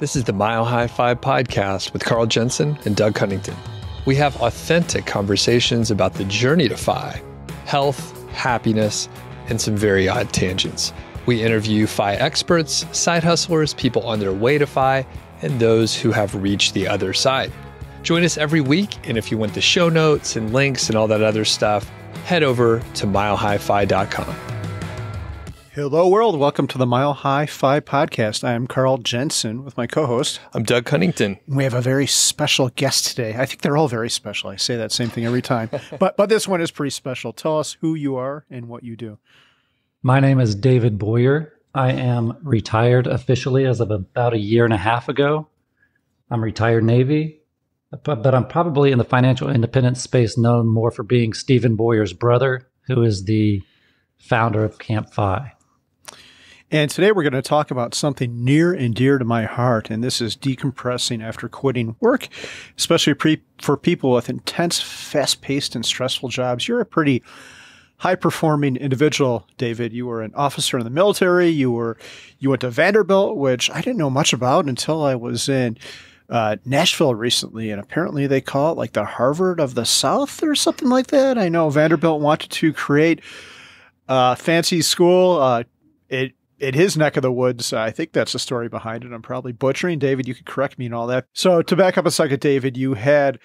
This is the Mile High FI podcast with Carl Jensen and Doug Cunnington. We have authentic conversations about the journey to FI, health, happiness, and some very odd tangents. We interview FI experts, side hustlers, people on their way to FI, and those who have reached the other side. Join us every week, and if you want the show notes and links and all that other stuff, head over to milehighfi.com. Hello, world. Welcome to the Mile High Fi podcast. I am Carl Jensen with my co host. I'm Doug Cunnington. We have a very special guest today. I think they're all very special. I say that same thing every time, but, but this one is pretty special. Tell us who you are and what you do. My name is David Baughier. I am retired officially as of about a year and a half ago. I'm retired Navy, but, but I'm probably in the financial independence space known more for being Stephen Baughier's brother, who is the founder of Camp FI. And today we're going to talk about something near and dear to my heart, and this is decompressing after quitting work, especially pre- for people with intense, fast paced, and stressful jobs. You're a pretty high performing individual, David. You were an officer in the military. You were you went to Vanderbilt, which I didn't know much about until I was in uh, Nashville recently, and apparently they call it like the Harvard of the South or something like that. I know Vanderbilt wanted to create a fancy school. Uh, it in his neck of the woods. Uh, I think that's the story behind it. I'm probably butchering. David, you could correct me and all that. So to back up a second, David, you had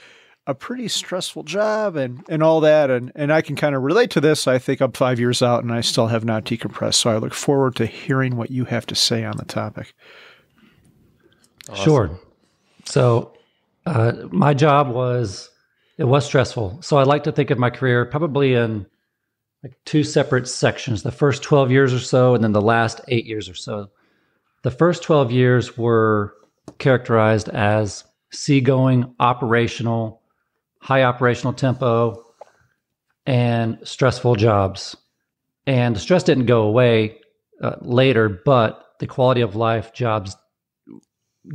a pretty stressful job and, and all that. And, and I can kind of relate to this. I think I'm five years out and I still have not decompressed. So I look forward to hearing what you have to say on the topic. Awesome. Sure. So uh, my job was, it was stressful. So I like to think of my career probably in like two separate sections the first 12 years or so and then the last eight years or so. The first 12 years were characterized as seagoing operational high operational tempo and stressful jobs. And stress didn't go away uh, later but the quality of life jobs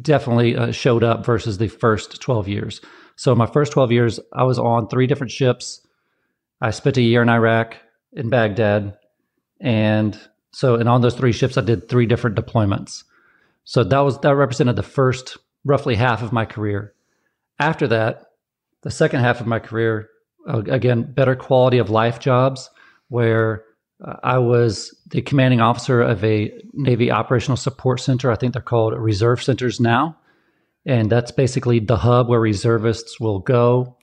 definitely uh, showed up versus the first 12 years. So my first 12 years i was on three different ships. I spent a year in iraq in Baghdad. And so, and on those three ships, I did three different deployments. So that was, that represented the first roughly half of my career. After that, the second half of my career, uh, again, better quality of life jobs where uh, I was the commanding officer of a Navy operational support center. I think they're called reserve centers now. And that's basically the hub where reservists will go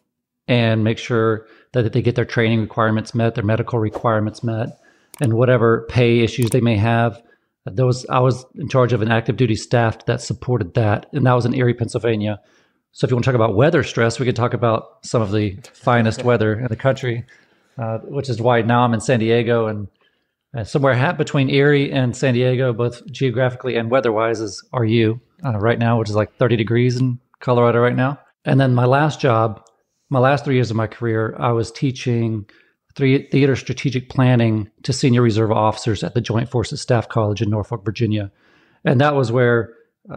and make sure that they get their training requirements met, their medical requirements met, and whatever pay issues they may have. Those I was in charge of an active duty staff that supported that, and that was in Erie, Pennsylvania. So if you want to talk about weather stress, we could talk about some of the finest weather in the country, uh, which is why now I'm in San Diego and uh, somewhere hat between Erie and San Diego, both geographically and weather-wise, is RU uh, right now, which is like 30 degrees in Colorado right now. And then my last job my last three years of my career, I was teaching three theater strategic planning to senior reserve officers at the Joint Forces Staff College in Norfolk, Virginia. And that was where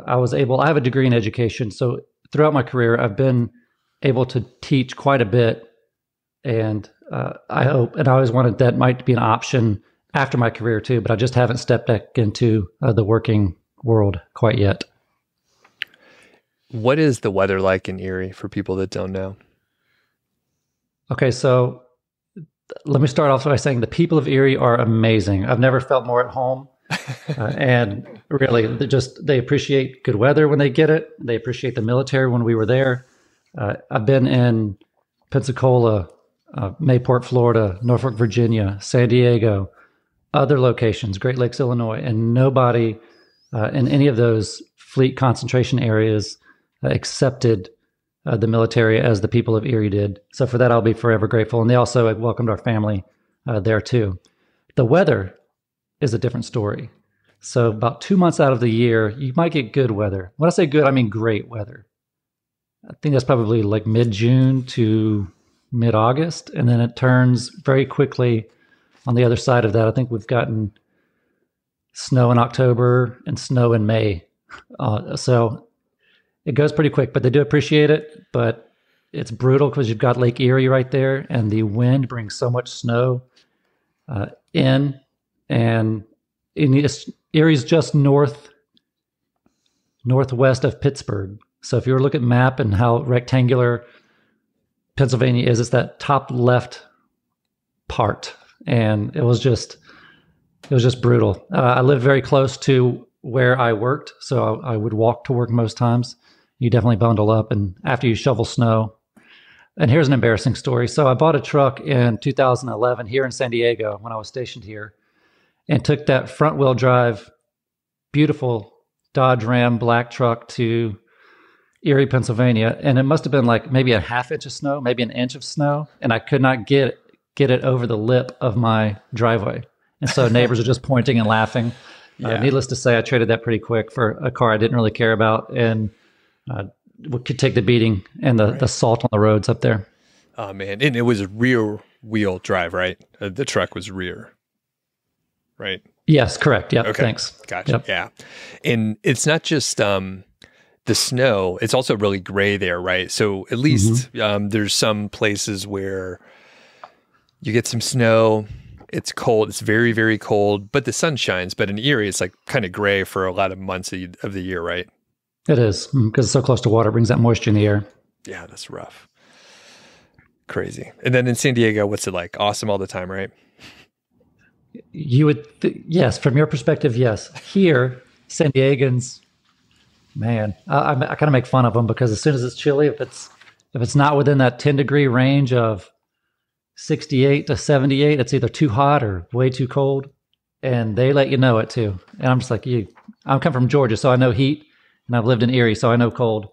I was able, I have a degree in education. So throughout my career, I've been able to teach quite a bit. And uh, I hope, and I always wanted that might be an option after my career too, but I just haven't stepped back into uh, the working world quite yet. What is the weather like in Erie for people that don't know? Okay, so let me start off by saying the people of Erie are amazing. I've never felt more at home. uh, and really, they just they appreciate good weather when they get it. They appreciate the military when we were there. Uh, I've been in Pensacola, uh, Mayport, Florida, Norfolk, Virginia, San Diego, other locations, Great Lakes, Illinois, and nobody uh, in any of those fleet concentration areas uh, accepted uh, the military as the people of Erie did. So for that, I'll be forever grateful. And they also welcomed our family uh, there too. The weather is a different story. So about two months out of the year, you might get good weather. When I say good, I mean great weather. I think that's probably like mid June to mid August, and then it turns very quickly on the other side of that. I think we've gotten snow in October and snow in May. Uh, so it goes pretty quick, but they do appreciate it. But it's brutal because you've got Lake Erie right there, and the wind brings so much snow uh, in, and in Erie's just north northwest of Pittsburgh. So if you were to look at map and how rectangular Pennsylvania is, it's that top left part, and it was just it was just brutal. Uh, I lived very close to where I worked, so I, I would walk to work most times. You definitely bundle up, and after you shovel snow, and here's an embarrassing story. So I bought a truck in 2011 here in San Diego when I was stationed here and took that front wheel drive, beautiful Dodge Ram black truck to Erie, Pennsylvania. And it must have been like maybe a half inch of snow, maybe an inch of snow. And I could not get, get it over the lip of my driveway. And so neighbors are just pointing and laughing. Uh, yeah. Uh, needless to say, I traded that pretty quick for a car I didn't really care about. And uh, could take the beating and the, right. the salt on the roads up there. Oh man, and it was rear wheel drive, right? Uh, the truck was rear, right? Yes, correct. Yeah. Okay. Thanks. Gotcha. Yep. Yeah, and it's not just um, the snow; it's also really gray there, right? So at least mm-hmm. um, there's some places where you get some snow. It's cold. It's very, very cold, but the sun shines. But in Erie, it's like kind of gray for a lot of months of the year, right? It is because mm, it's so close to water, it brings that moisture in the air. Yeah, that's rough. Crazy. And then in San Diego, what's it like? Awesome all the time, right? You would, th- yes, from your perspective, yes. Here, San Diegans, man, I, I, I kind of make fun of them because as soon as it's chilly, if it's if it's not within that ten degree range of sixty eight to seventy eight, it's either too hot or way too cold, and they let you know it too. And I'm just like you. I'm come from Georgia, so I know heat and I've lived in Erie, so I know cold.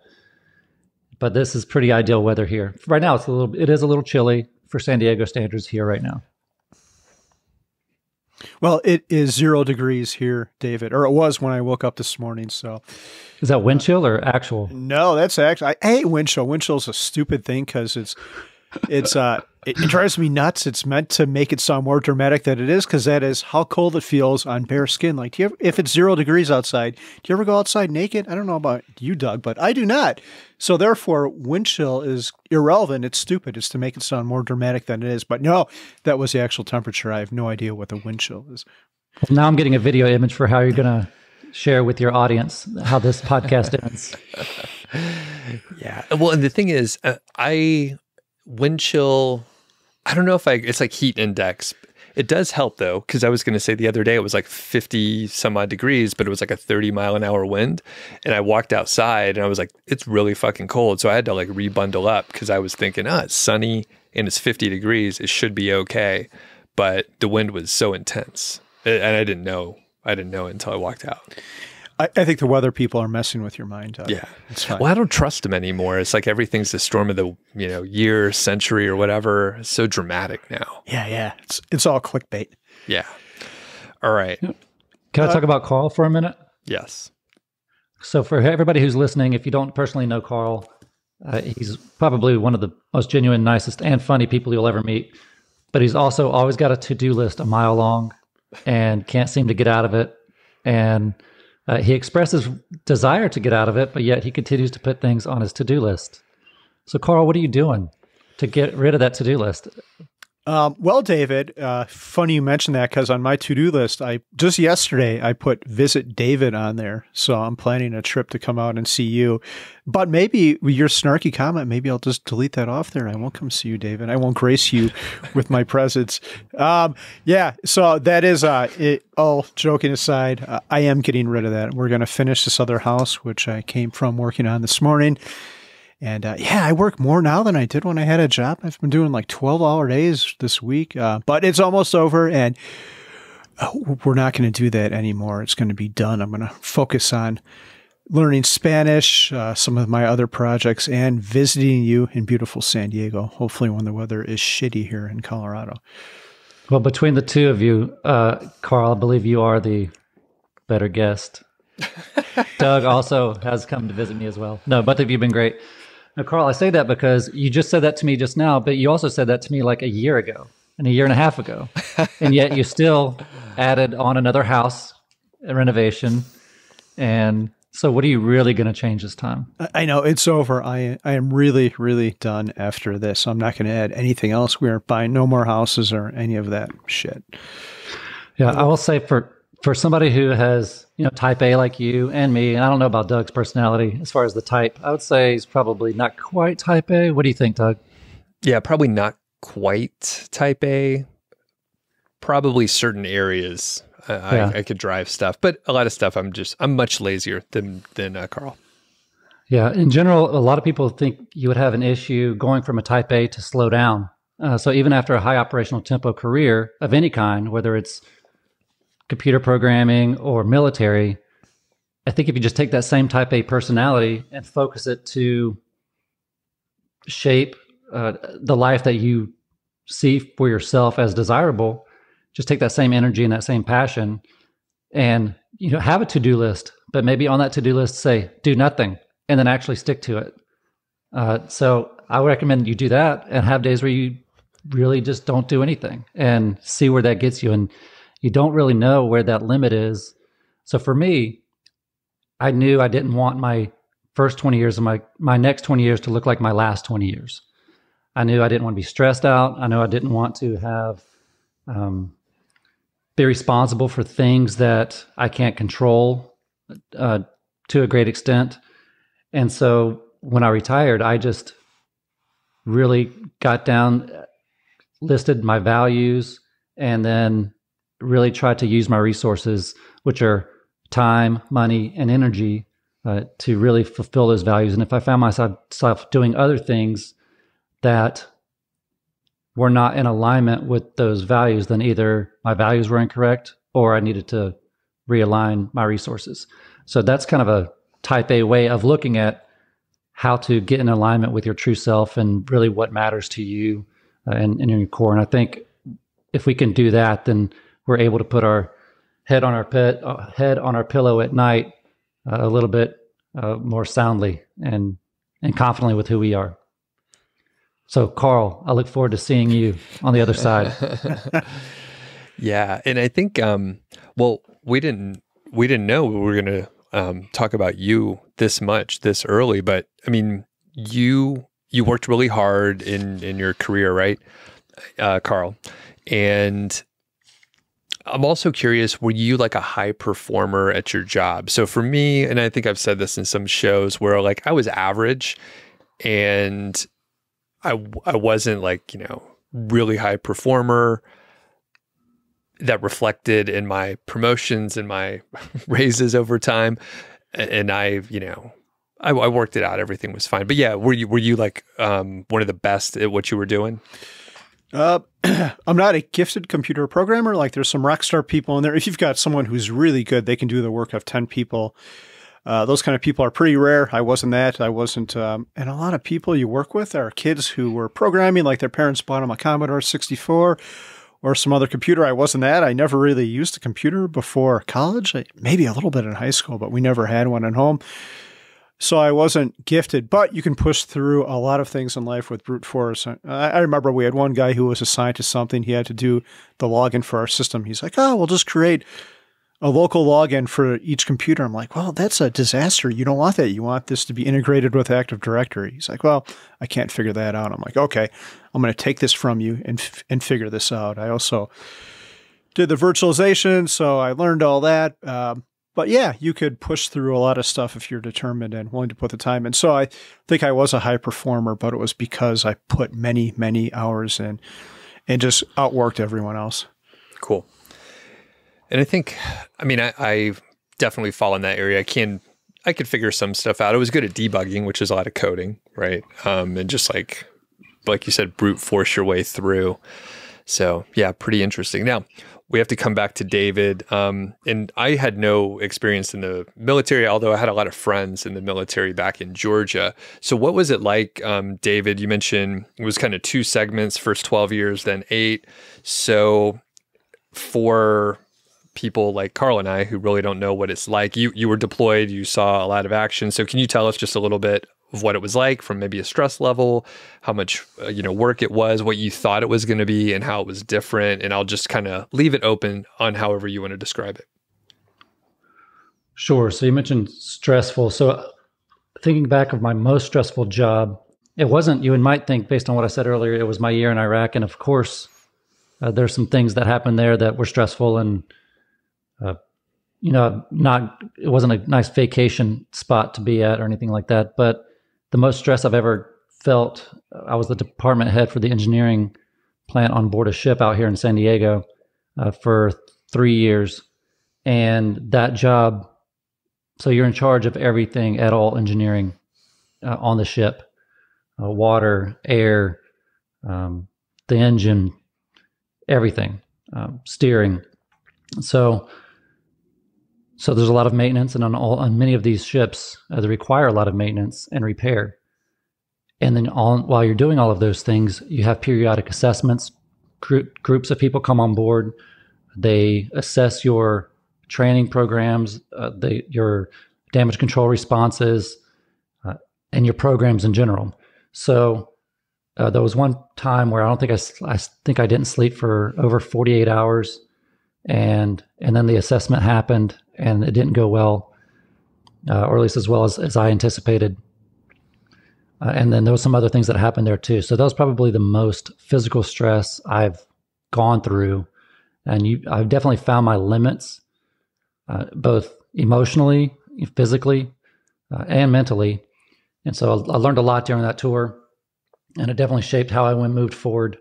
But this is pretty ideal weather here. Right now, it's a little. It is a little chilly for San Diego standards here right now. Well, it is zero degrees here, David, or it was when I woke up this morning. So, is that wind chill or actual? No, that's actually. I hate wind chill. Wind chill is a stupid thing because it's it's uh it, it, drives me nuts. It's meant to make it sound more dramatic than it is because that is how cold it feels on bare skin. Like, do you ever, if it's zero degrees outside, do you ever go outside naked? I don't know about you, Doug, but I do not. So therefore, wind chill is irrelevant. It's stupid. It's to make it sound more dramatic than it is. But no, that was the actual temperature. I have no idea what the wind chill is. Well, now I'm getting a video image for how you're going to share with your audience how this podcast ends. yeah. Well, and the thing is, uh, I wind chill I don't know if I, it's like heat index. It does help though, because I was going to say the other day it was like 50 some odd degrees, but it was like a 30 mile an hour wind. And I walked outside and I was like, it's really fucking cold. So I had to like rebundle up because I was thinking, ah, it's sunny and it's 50 degrees. It should be okay. But the wind was so intense. And I didn't know. I didn't know until I walked out. I, I, think the weather people are messing with your mind. Yeah, it's fine. Well, I don't trust them anymore. It's like everything's the storm of the you know year, century, or whatever. It's so dramatic now. Yeah, yeah. It's it's all clickbait. Yeah. All right. Can I uh, talk about Carl for a minute? Yes. So for everybody who's listening, if you don't personally know Carl, uh, he's probably one of the most genuine, nicest, and funny people you'll ever meet. But he's also always got a to-do list a mile long, and can't seem to get out of it. And uh, he expresses desire to get out of it, but yet he continues to put things on his to do list. So, Carl, what are you doing to get rid of that to do list? Um, well, David, uh, funny you mentioned that because on my to do list, I just yesterday I put visit David on there. So I'm planning a trip to come out and see you. But maybe with your snarky comment, maybe I'll just delete that off there. I won't come see you, David. I won't grace you with my presence. Um, yeah. So that is uh, it, all joking aside. Uh, I am getting rid of that. We're going to finish this other house, which I came from working on this morning. And uh, yeah, I work more now than I did when I had a job. I've been doing like 12 hour days this week, uh, but it's almost over and uh, we're not going to do that anymore. It's going to be done. I'm going to focus on learning Spanish, uh, some of my other projects, and visiting you in beautiful San Diego, hopefully when the weather is shitty here in Colorado. Well, between the two of you, uh, Carl, I believe you are the better guest. Doug also has come to visit me as well. No, both of you have been great. Now, Carl, I say that because you just said that to me just now, but you also said that to me like a year ago and a year and a half ago. and yet you still added on another house renovation. And so, what are you really going to change this time? I know it's over. I I am really really done after this. I'm not going to add anything else. We are buying no more houses or any of that shit. Yeah, I will say for for somebody who has, you know, type A like you and me, and I don't know about Doug's personality as far as the type, I would say he's probably not quite type A. What do you think, Doug? Yeah, probably not quite type A. Probably certain areas I, yeah. I, I, could drive stuff, but a lot of stuff I'm just I'm much lazier than than uh, Carl. Yeah, in general, a lot of people think you would have an issue going from a type A to slow down. Uh, so even after a high operational tempo career of any kind, whether it's computer programming or military, I think if you just take that same type A personality and focus it to shape uh, the life that you see for yourself as desirable, just take that same energy and that same passion and you know have a to-do list but maybe on that to-do list say do nothing and then actually stick to it. Uh, so i would recommend you do that and have days where you really just don't do anything and see where that gets you. And you don't really know where that limit is. So for me i knew i didn't want my first 20 years of my my next 20 years to look like my last 20 years. I knew i didn't want to be stressed out. I knew i didn't want to have um, be responsible for things that I can't control uh, to a great extent. And so when I retired, I just really got down, listed my values, and then really try to use my resources, which are time, money, and energy, uh, to really fulfill those values. And if I found myself doing other things that were not in alignment with those values, then either my values were incorrect or I needed to realign my resources. So that's kind of a type A way of looking at how to get in alignment with your true self and really what matters to you uh, and, and in your core. And I think if we can do that, then we're able to put our head on our pet, uh, head on our pillow at night uh, a little bit uh, more soundly and and confidently with who we are. So, Carl, I look forward to seeing you on the other side. yeah, and I think, um, well, we didn't we didn't know we were going to um, talk about you this much this early, but I mean, you you worked really hard in in your career, right, uh, Carl? And I'm also curious, were you like a high performer at your job? So for me, and I think I've said this in some shows where like I was average and I I wasn't like you know really high performer that reflected in my promotions and my raises over time. And i you know I, I, worked it out. Everything was fine. But yeah were you were you like um, one of the best at what you were doing uh, i'm not a gifted computer programmer like there's some rock star people in there if you've got someone who's really good they can do the work of 10 people uh, those kind of people are pretty rare. I wasn't that. I wasn't. Um, and a lot of people you work with are kids who were programming, like their parents bought them a Commodore 64 or some other computer. I wasn't that. I never really used a computer before college, maybe a little bit in high school, but we never had one at home. So I wasn't gifted, but you can push through a lot of things in life with brute force. I, I, remember we had one guy who was assigned to something. He had to do the login for our system. He's like, oh, we'll just create a local login for each computer. I'm like, well, that's a disaster. You don't want that. You want this to be integrated with Active Directory. He's like, well, I can't figure that out. I'm like, okay, I'm going to take this from you and and figure this out. I also did the virtualization, so I learned all that. Um, but yeah, you could push through a lot of stuff if you're determined and willing to put the time in. So I think I was a high performer, but it was because I put many, many hours in and just outworked everyone else. Cool. And I think, I mean, I, I definitely fall in that area. I can, I could figure some stuff out. I was good at debugging, which is a lot of coding, right? Um, and just like, like you said, brute force your way through. So yeah, pretty interesting. Now we have to come back to David. Um, and I had no experience in the military, although I had a lot of friends in the military back in Georgia. So what was it like, um, David? You mentioned it was kind of two segments, first 12 years, then eight. So for people like Carl and I who really don't know what it's like. You you were deployed, you saw a lot of action. So can you tell us just a little bit of what it was like from maybe a stress level, how much uh, you know work it was, what you thought it was going to be and how it was different and I'll just kind of leave it open on however you want to describe it. Sure. So you mentioned stressful. So thinking back of my most stressful job, it wasn't you might think based on what I said earlier, it was my year in Iraq and of course uh, there's some things that happened there that were stressful and uh, you know, not it wasn't a nice vacation spot to be at or anything like that. But the most stress I've ever felt, I was the department head for the engineering plant on board a ship out here in San Diego uh, for three years, and that job. So you're in charge of everything at all engineering uh, on the ship, uh, water, air, um, the engine, everything, um, steering. So so there's a lot of maintenance, and on all on many of these ships, uh, they require a lot of maintenance and repair. And then all, while you're doing all of those things, you have periodic assessments. Group, groups of people come on board. They assess your training programs, uh, they, your damage control responses, uh, and your programs in general. So uh, there was one time where I don't think I, I think I didn't sleep for over 48 hours, and and then the assessment happened, and it didn't go well, uh, or at least as well as, as I anticipated. Uh, and then there was some other things that happened there too. So that was probably the most physical stress I've gone through, and you, I've definitely found my limits, uh, both emotionally, physically, uh, and mentally. And so I learned a lot during that tour, and it definitely shaped how I went moved forward.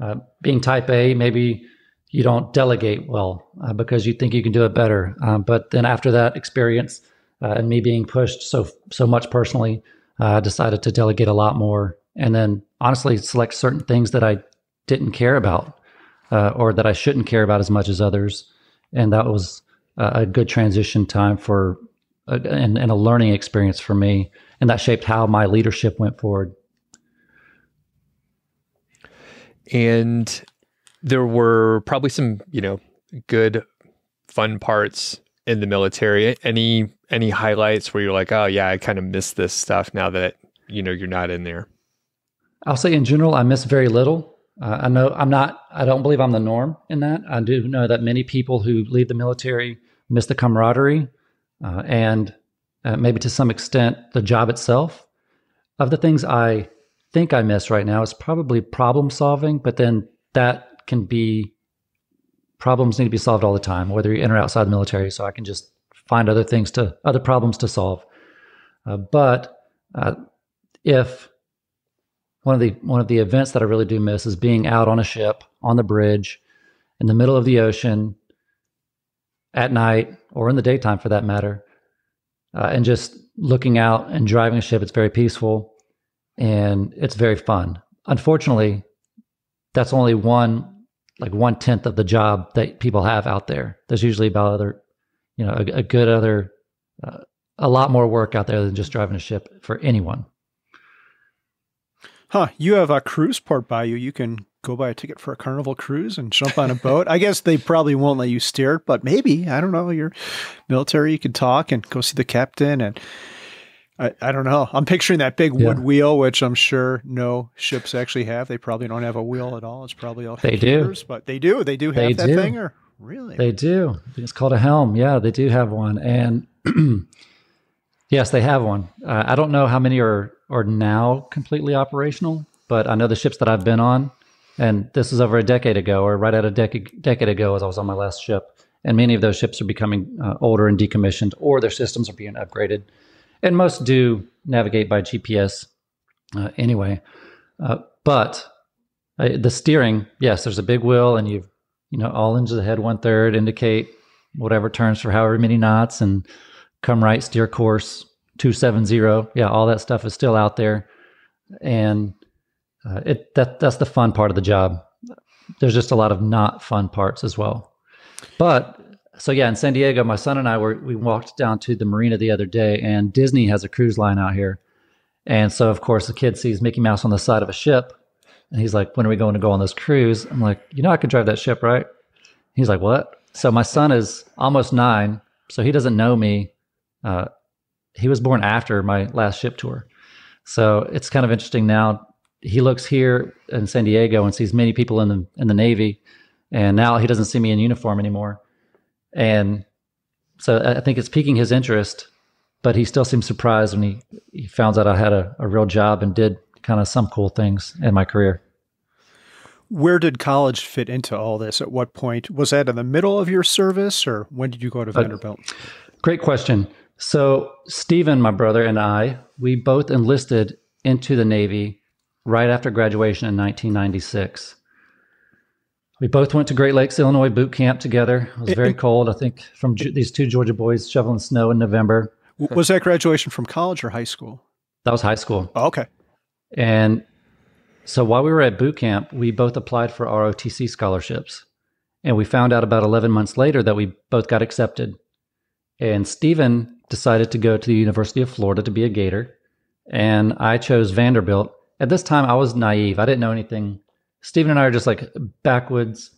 Uh, being Type A, maybe you don't delegate well uh, because you think you can do it better. Um, but then after that experience uh, and me being pushed so so much personally, uh, I decided to delegate a lot more, and then honestly select certain things that I didn't care about uh, or that I shouldn't care about as much as others, and that was a good transition time for and, and a learning experience for me, and that shaped how my leadership went forward. And there were probably some, you know, good fun parts in the military. Any any highlights where you're like, oh yeah, I kind of miss this stuff now that you know you're not in there? I'll say in general, I miss very little. Uh, I know I'm not. I don't believe I'm the norm in that. I do know that many people who leave the military miss the camaraderie uh, and uh, maybe to some extent the job itself. Of the things I think I miss right now is probably problem solving, but then that can be problems need to be solved all the time, whether you're in or outside the military. So I can just find other things to other problems to solve. Uh, but uh, if one of the one of the events that I really do miss is being out on a ship on the bridge in the middle of the ocean at night or in the daytime for that matter, uh, and just looking out and driving a ship. It's very peaceful and it's very fun. Unfortunately, that's only one like one tenth of the job that people have out there. There's usually about other, you know, a, a good other, uh, a lot more work out there than just driving a ship for anyone. Huh. You have a cruise port by you. You can go buy a ticket for a carnival cruise and jump on a boat. I guess they probably won't let you steer, but maybe, I don't know, you're military, you can talk and go see the captain and I, I don't know. I'm picturing that big wood yeah. wheel, which I'm sure no ships actually have. They probably don't have a wheel at all. It's probably all they do, but they do. They do have they that do. thing, or really? They do. It's called a helm. Yeah, they do have one, and yes, they have one. Uh, I don't know how many are are now completely operational, but I know the ships that I've been on, and this is over a decade ago, or right at a decade decade ago, as I was on my last ship, and many of those ships are becoming uh, older and decommissioned, or their systems are being upgraded and most do navigate by GPS uh, anyway. Uh, but uh, the steering, yes, there's a big wheel, and you've you know all into the head one third indicate whatever turns for however many knots, and come right steer course two seven zero. Yeah, all that stuff is still out there, and uh, it that that's the fun part of the job. There's just a lot of not fun parts as well. But so yeah, in San Diego, my son and I were we walked down to the marina the other day, and Disney has a cruise line out here, and so of course the kid sees Mickey Mouse on the side of a ship, and he's like, "When are we going to go on this cruise?" I'm like, "You know, I could drive that ship, right?" He's like, "What?" So my son is almost nine, so he doesn't know me. Uh, he was born after my last ship tour, so it's kind of interesting now. He looks here in San Diego and sees many people in the in the Navy, and now he doesn't see me in uniform anymore and so I think it's piquing his interest, but he still seems surprised when he, he found out I had a, a real job and did kind of some cool things in my career. Where did college fit into all this? At what point was that in the middle of your service, or when did you go to uh, Vanderbilt? Great question. So Stephen, my brother, and I, we both enlisted into the Navy right after graduation in 1996. We both went to Great Lakes, Illinois boot camp together. It was very cold. I think from these two Georgia boys shoveling snow in November. Was that graduation from college or high school? That was high school. Oh, okay. And so while we were at boot camp, we both applied for ROTC scholarships. And we found out about 11 months later that we both got accepted. And Stephen decided to go to the University of Florida to be a Gator. And I chose Vanderbilt. At this time, I was naive. I didn't know anything. Stephen and I are just like backwoods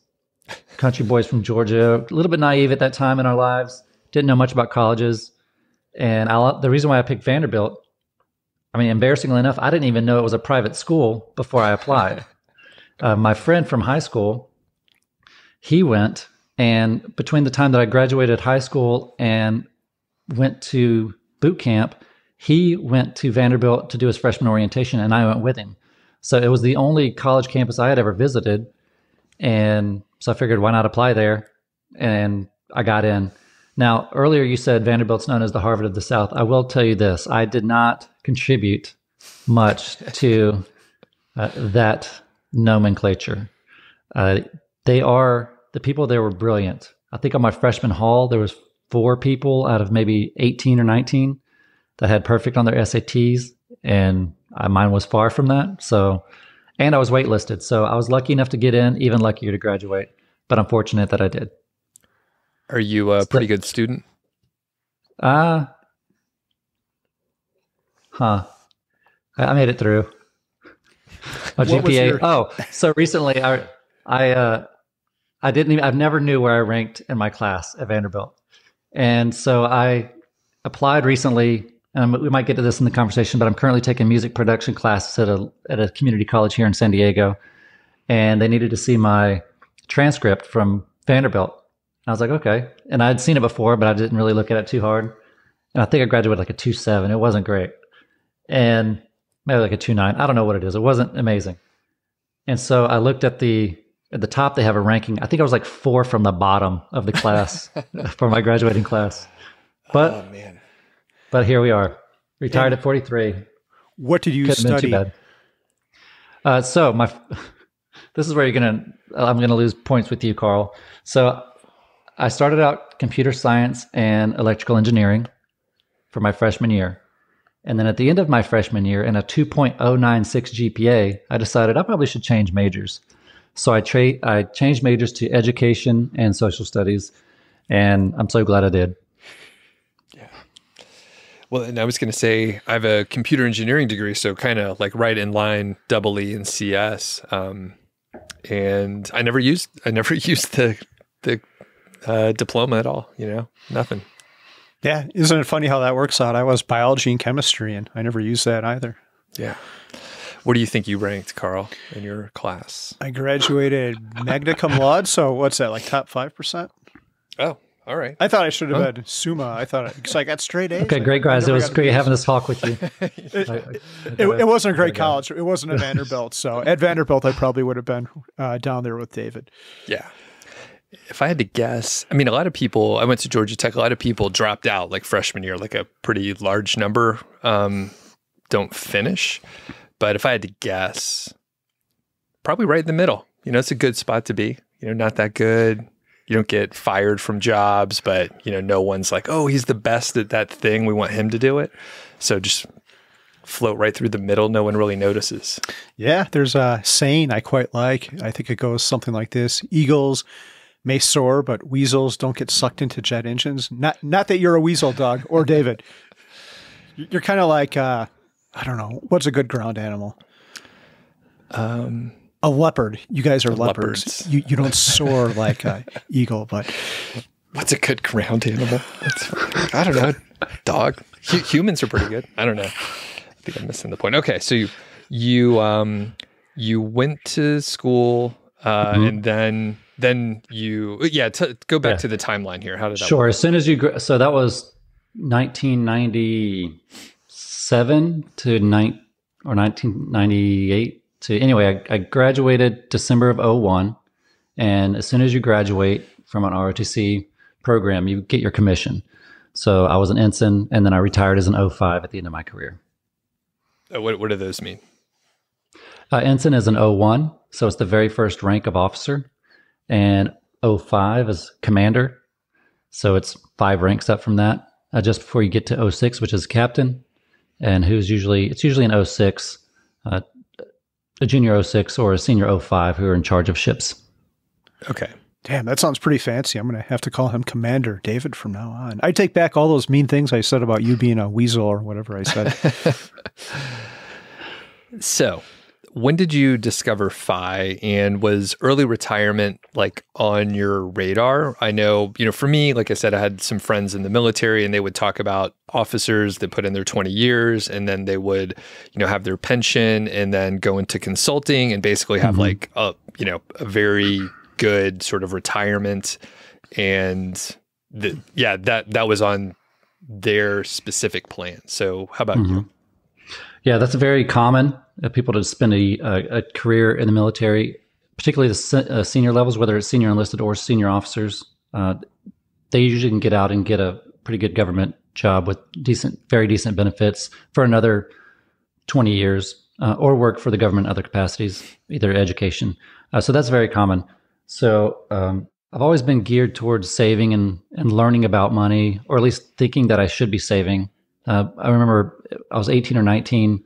country boys from Georgia, a little bit naive at that time in our lives. Didn't know much about colleges. And I, the reason why I picked Vanderbilt, I mean, embarrassingly enough, I didn't even know it was a private school before I applied. uh, my friend from high school, he went, and between the time that I graduated high school and went to boot camp, he went to Vanderbilt to do his freshman orientation, and I went with him. So it was the only college campus I had ever visited. And so I figured, why not apply there? And I got in. Now, earlier you said Vanderbilt's known as the Harvard of the South. I will tell you this I did not contribute much to uh, that nomenclature. Uh, they are, the people there were brilliant. I think on my freshman hall, there was four people out of maybe 18 or 19 that had perfect on their SATs. And I, mine was far from that. So, and I was waitlisted. So I was lucky enough to get in, even luckier to graduate. But I'm fortunate that I did. Are you a pretty good student? Uh, huh. I made it through. My GPA. Your... Oh, so recently I, I, uh, I didn't even, I've never knew where I ranked in my class at Vanderbilt. And so I applied recently, and we might get to this in the conversation, but I'm currently taking music production classes at a, at a community college here in San Diego. And they needed to see my transcript from Vanderbilt. I was like, okay. And I'd seen it before, but I didn't really look at it too hard. And I think I graduated like a two seven. It wasn't great. And maybe like a two nine. I don't know what it is. It wasn't amazing. And so I looked at the at the top they have a ranking. I think I was like four from the bottom of the class for my graduating class. But oh, man. But here we are. Retired and at 43. What did you Couldn't study? Uh, so my this is where you're gonna I'm gonna lose points with you, Carl. So I started out computer science and electrical engineering for my freshman year. And then at the end of my freshman year, in a 2.096 GPA, I decided I probably should change majors. So I, tra- I changed majors to education and social studies, and I'm so glad I did. Well, and I was going to say I have a computer engineering degree, so kind of like right in line, double E and CS. Um, and I never used I never used the the uh, diploma at all. You know, nothing. Yeah, isn't it funny how that works out? I was biology and chemistry, and I never used that either. Yeah. What do you think you ranked, Carl, in your class? I graduated magna cum laude. So what's that? Like top five percent? Oh, all right. I thought I should have huh? been Summa. I thought because I got straight A's. Okay, great guys. It was great having this talk with you. it, it, it, wasn't a great college. It wasn't a Vanderbilt. So at Vanderbilt, I probably would have been uh, down there with David. Yeah if I had to guess, I mean, a lot of people, I went to Georgia Tech, a lot of people dropped out like freshman year, like a pretty large number um, don't finish. But if I had to guess, probably right in the middle. You know, it's a good spot to be. You know, not that good. You don't get fired from jobs, but, you know, no one's like, oh, he's the best at that thing. We want him to do it. So just float right through the middle. No one really notices. Yeah, there's a saying I quite like. I think it goes something like this Eagles may soar, but weasels don't get sucked into jet engines. Not not that you're a weasel, Doug or David. You're kind of like uh, I don't know what's a good ground animal. Um, a leopard. You guys are leopards. leopards. You you don't soar like a eagle, but what's a good ground animal? I don't know. Dog. H- humans are pretty good. I don't know. I think I'm missing the point. Okay, so you you um you went to school uh, mm-hmm. and then then you yeah t- go back yeah. to the timeline here how did that sure work? as soon as you so that was 1997 to nine or 1998 to anyway, I, I graduated December of 01. And as soon as you graduate from an ROTC program, you get your commission. So I was an ensign and then I retired as an 05 at the end of my career. Uh, what, what do those mean? Uh, ensign is an 01. So it's the very first rank of officer. And 05 is commander. So it's five ranks up from that. Uh, just before you get to 06, which is captain, and who's usually, it's usually an 06, uh, a junior 06 or a senior 05 who are in charge of ships. Okay. Damn, that sounds pretty fancy. I'm going to have to call him Commander David from now on. I take back all those mean things I said about you being a weasel or whatever I said. so, when did you discover FI and was early retirement like on your radar? I know, you know, for me, like I said, I had some friends in the military and they would talk about officers that put in their 20 years and then they would, you know, have their pension and then go into consulting and basically have mm-hmm. like a, you know, a very good sort of retirement and the, yeah, that that was on their specific plan. So, how about mm-hmm. you? Yeah, that's very common. Uh, people to spend a, a, career in the military, particularly the se- uh, senior levels, whether it's senior enlisted or senior officers. Uh, they usually can get out and get a pretty good government job with decent, very decent benefits for another 20 years, uh, or work for the government in other capacities, either education. Uh, so that's very common. So um, I've always been geared towards saving and, and learning about money, or at least thinking that I should be saving. Uh, I remember I was 18 or 19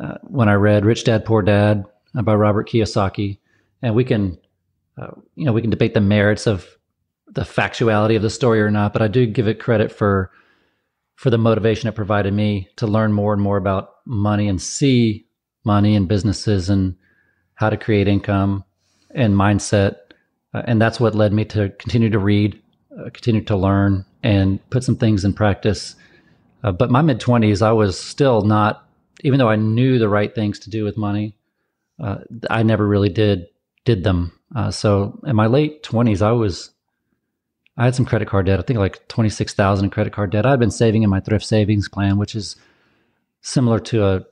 uh, when I read Rich Dad Poor Dad by Robert Kiyosaki, and we can, uh, you know, we can debate the merits of the factuality of the story or not, but I do give it credit for for the motivation it provided me to learn more and more about money and see money and businesses and how to create income and mindset, uh, and that's what led me to continue to read, uh, continue to learn, and put some things in practice. Uh, but my mid 20s, I was still not, even though I knew the right things to do with money, uh, I never really did did them. Uh, so in my late 20s, I was, I had some credit card debt. I think like 26,000 in credit card debt. I'd been saving in my thrift savings plan, which is similar to a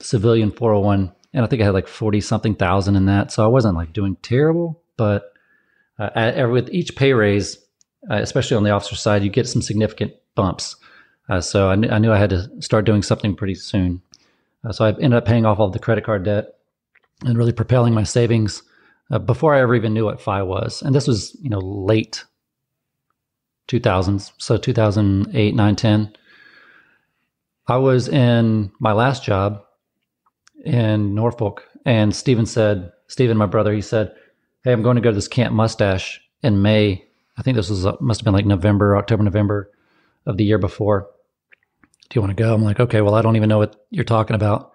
civilian 401. And I think I had like 40 something thousand in that. So I wasn't like doing terrible, but uh, at, with each pay raise, uh, especially on the officer side, you get some significant bumps. Uh, so I, kn- I, knew I had to start doing something pretty soon. Uh, so I ended up paying off all the credit card debt and really propelling my savings uh, before I ever even knew what FI was. And this was, you know, late 2000s. So 2008, 9, 10. I was in my last job in Norfolk, and Stephen said, Stephen, my brother, he said, Hey, I'm going to go to this Camp Mustache in May. I think this was, uh, must have been like November, October, November of the year before do you want to go? I'm like, okay, well, I don't even know what you're talking about.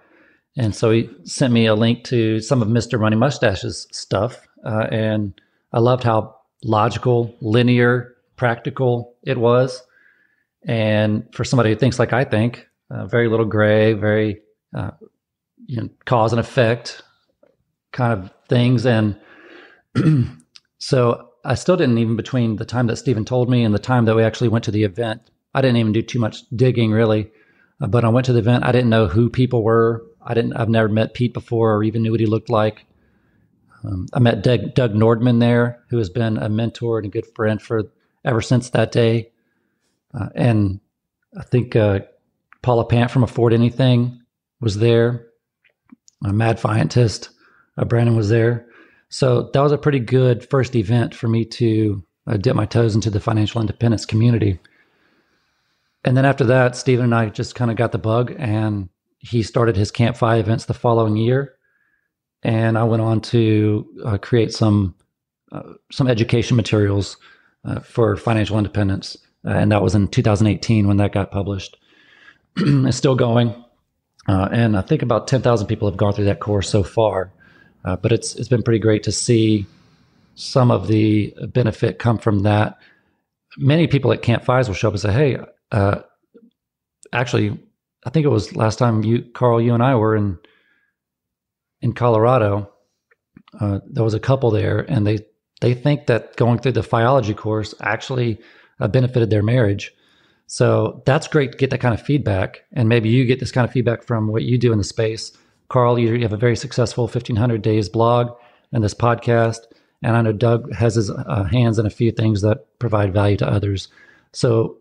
And so he sent me a link to some of Mr. Money Mustache's stuff. Uh, and I loved how logical, linear, practical it was. And for somebody who thinks like I think, uh, very little gray, very uh, you know, cause and effect kind of things. And so I still didn't even between the time that Stephen told me and the time that we actually went to the event I didn't even do too much digging really. Uh, but I went to the event. I didn't know who people were. I didn't. I've never met Pete before or even knew what he looked like. Um, I met Doug, Doug Nordman there, who has been a mentor and a good friend for ever since that day. Uh, and I think uh, Paula Pant from Afford Anything was there. A Mad Fientist, uh, Brandon was there. So that was a pretty good first event for me to uh, dip my toes into the financial independence community and then after that, Steven and I just kind of got the bug, and he started his Camp FI events the following year, and I went on to uh, create some uh, some education materials uh, for financial independence, uh, and that was in 2018 when that got published. it's still going, uh, and I think about 10,000 people have gone through that course so far. Uh, but it's it's been pretty great to see some of the benefit come from that. Many people at Camp FIs will show up and say, "Hey, uh, actually, I think it was last time you, Carl, you and I were in in Colorado. Uh, there was a couple there, and they they think that going through the Fiology course actually uh, benefited their marriage. So that's great to get that kind of feedback, and maybe you get this kind of feedback from what you do in the space. Carl, you have a very successful 1500 days blog and this podcast. And I know Doug has his uh, hands in a few things that provide value to others. So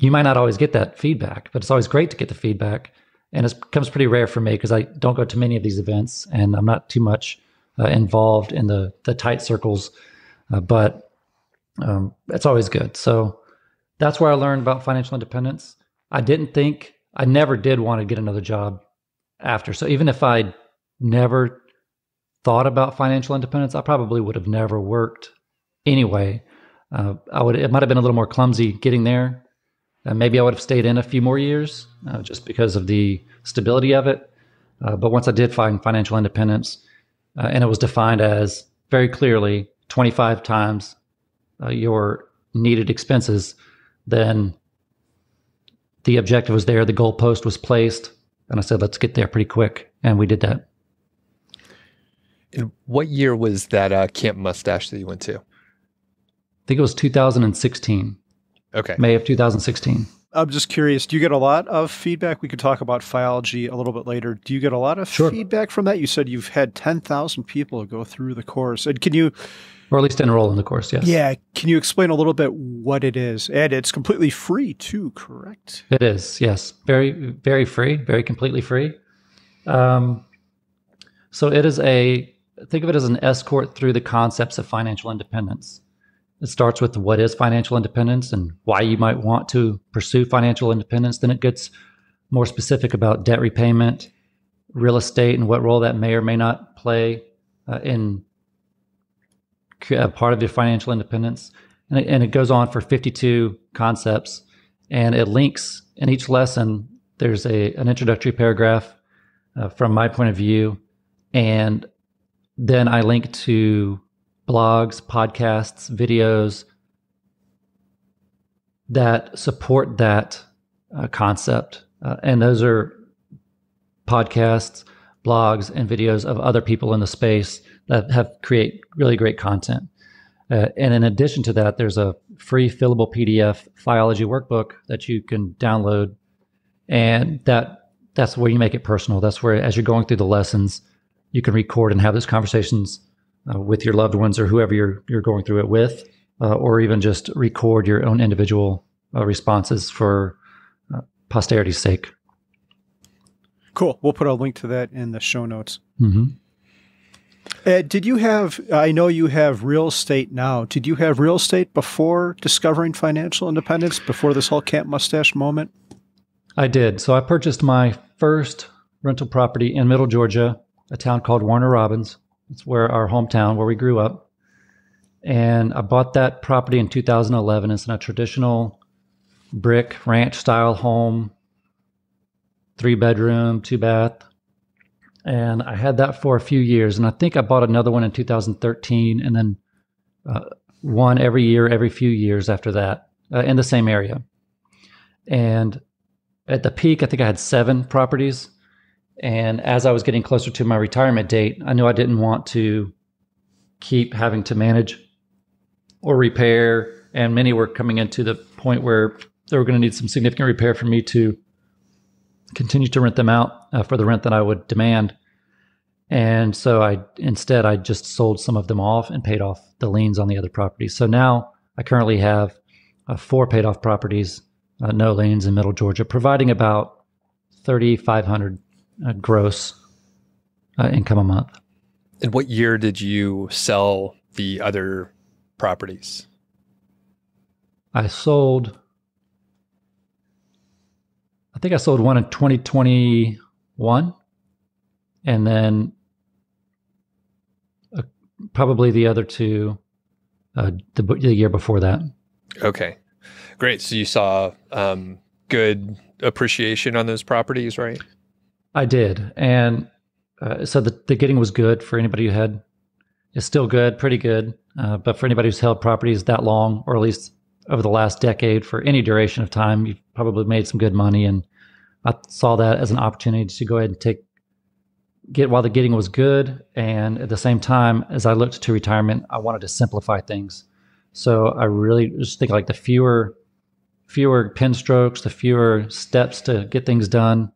you might not always get that feedback, but it's always great to get the feedback. And it becomes pretty rare for me because I don't go to many of these events and I'm not too much uh, involved in the, the tight circles. Uh, but um, it's always good. So that's where I learned about financial independence. I didn't think, I never did want to get another job after. So even if I never thought about financial independence, I probably would have never worked anyway. Uh, I would, it might have been a little more clumsy getting there. Uh, maybe I would have stayed in a few more years uh, just because of the stability of it. Uh, but once I did find financial independence, uh, and it was defined as very clearly 25 times uh, your needed expenses, then the objective was there, the goalpost was placed, and I said, let's get there pretty quick. And we did that. And what year was that uh, Camp Mustache that you went to? I think it was 2016. Okay. May of 2016. I'm just curious. Do you get a lot of feedback? We could talk about Fiology a little bit later. Do you get a lot of sure. feedback from that? You said you've had 10,000 people go through the course. And can you, or at least enroll in the course, yes. Yeah. Can you explain a little bit what it is? And it's completely free too, correct? It is, yes. Very, very free, very completely free. Um, so it is a, think of it as an escort through the concepts of financial independence. It starts with what is financial independence and why you might want to pursue financial independence. Then it gets more specific about debt repayment, real estate, and what role that may or may not play uh, in uh, part of your financial independence. And it, and it goes on for 52 concepts, and it links in each lesson. There's a an introductory paragraph uh, from my point of view, and then I link to blogs, podcasts, videos that support that uh, concept. Uh, and those are podcasts, blogs, and videos of other people in the space that have create really great content. Uh, and in addition to that, there's a free fillable PDF Fiology workbook that you can download, and that that's where you make it personal. That's where, as you're going through the lessons, you can record and have those conversations uh, with your loved ones or whoever you're you're going through it with, uh, or even just record your own individual uh, responses for uh, posterity's sake. Cool. We'll put a link to that in the show notes. Mm-hmm. Uh, did you have? I know you have real estate now. Did you have real estate before discovering financial independence? Before this whole Camp Mustache moment? I did. So I purchased my first rental property in Middle Georgia, a town called Warner Robins. It's where our hometown, where we grew up. And I bought that property in 2011. It's in a traditional brick ranch style home, three bedroom, two bath. And I had that for a few years. And I think I bought another one in 2013 and then uh, one every year, every few years after that uh, in the same area. And at the peak, I think I had seven properties and as I was getting closer to my retirement date, I knew I didn't want to keep having to manage or repair. And many were coming into the point where they were going to need some significant repair for me to continue to rent them out uh, for the rent that I would demand. And so I instead I just sold some of them off and paid off the liens on the other properties. So now I currently have uh, four paid off properties, uh, no liens in Middle Georgia, providing about thirty five hundred uh, gross uh, income a month. And what year did you sell the other properties? I sold. I think I sold one in 2021, and then uh, probably the other two uh, the, the, year before that. Okay, great. So you saw um, good appreciation on those properties, right? I did, and uh, so the the getting was good for anybody who had. It's still good, pretty good, uh, but for anybody who's held properties that long, or at least over the last decade, for any duration of time, you've probably made some good money, and I saw that as an opportunity to go ahead and take get while the getting was good, and at the same time, as I looked to retirement, I wanted to simplify things. So I really just think like the fewer fewer pen strokes, the fewer steps to get things done,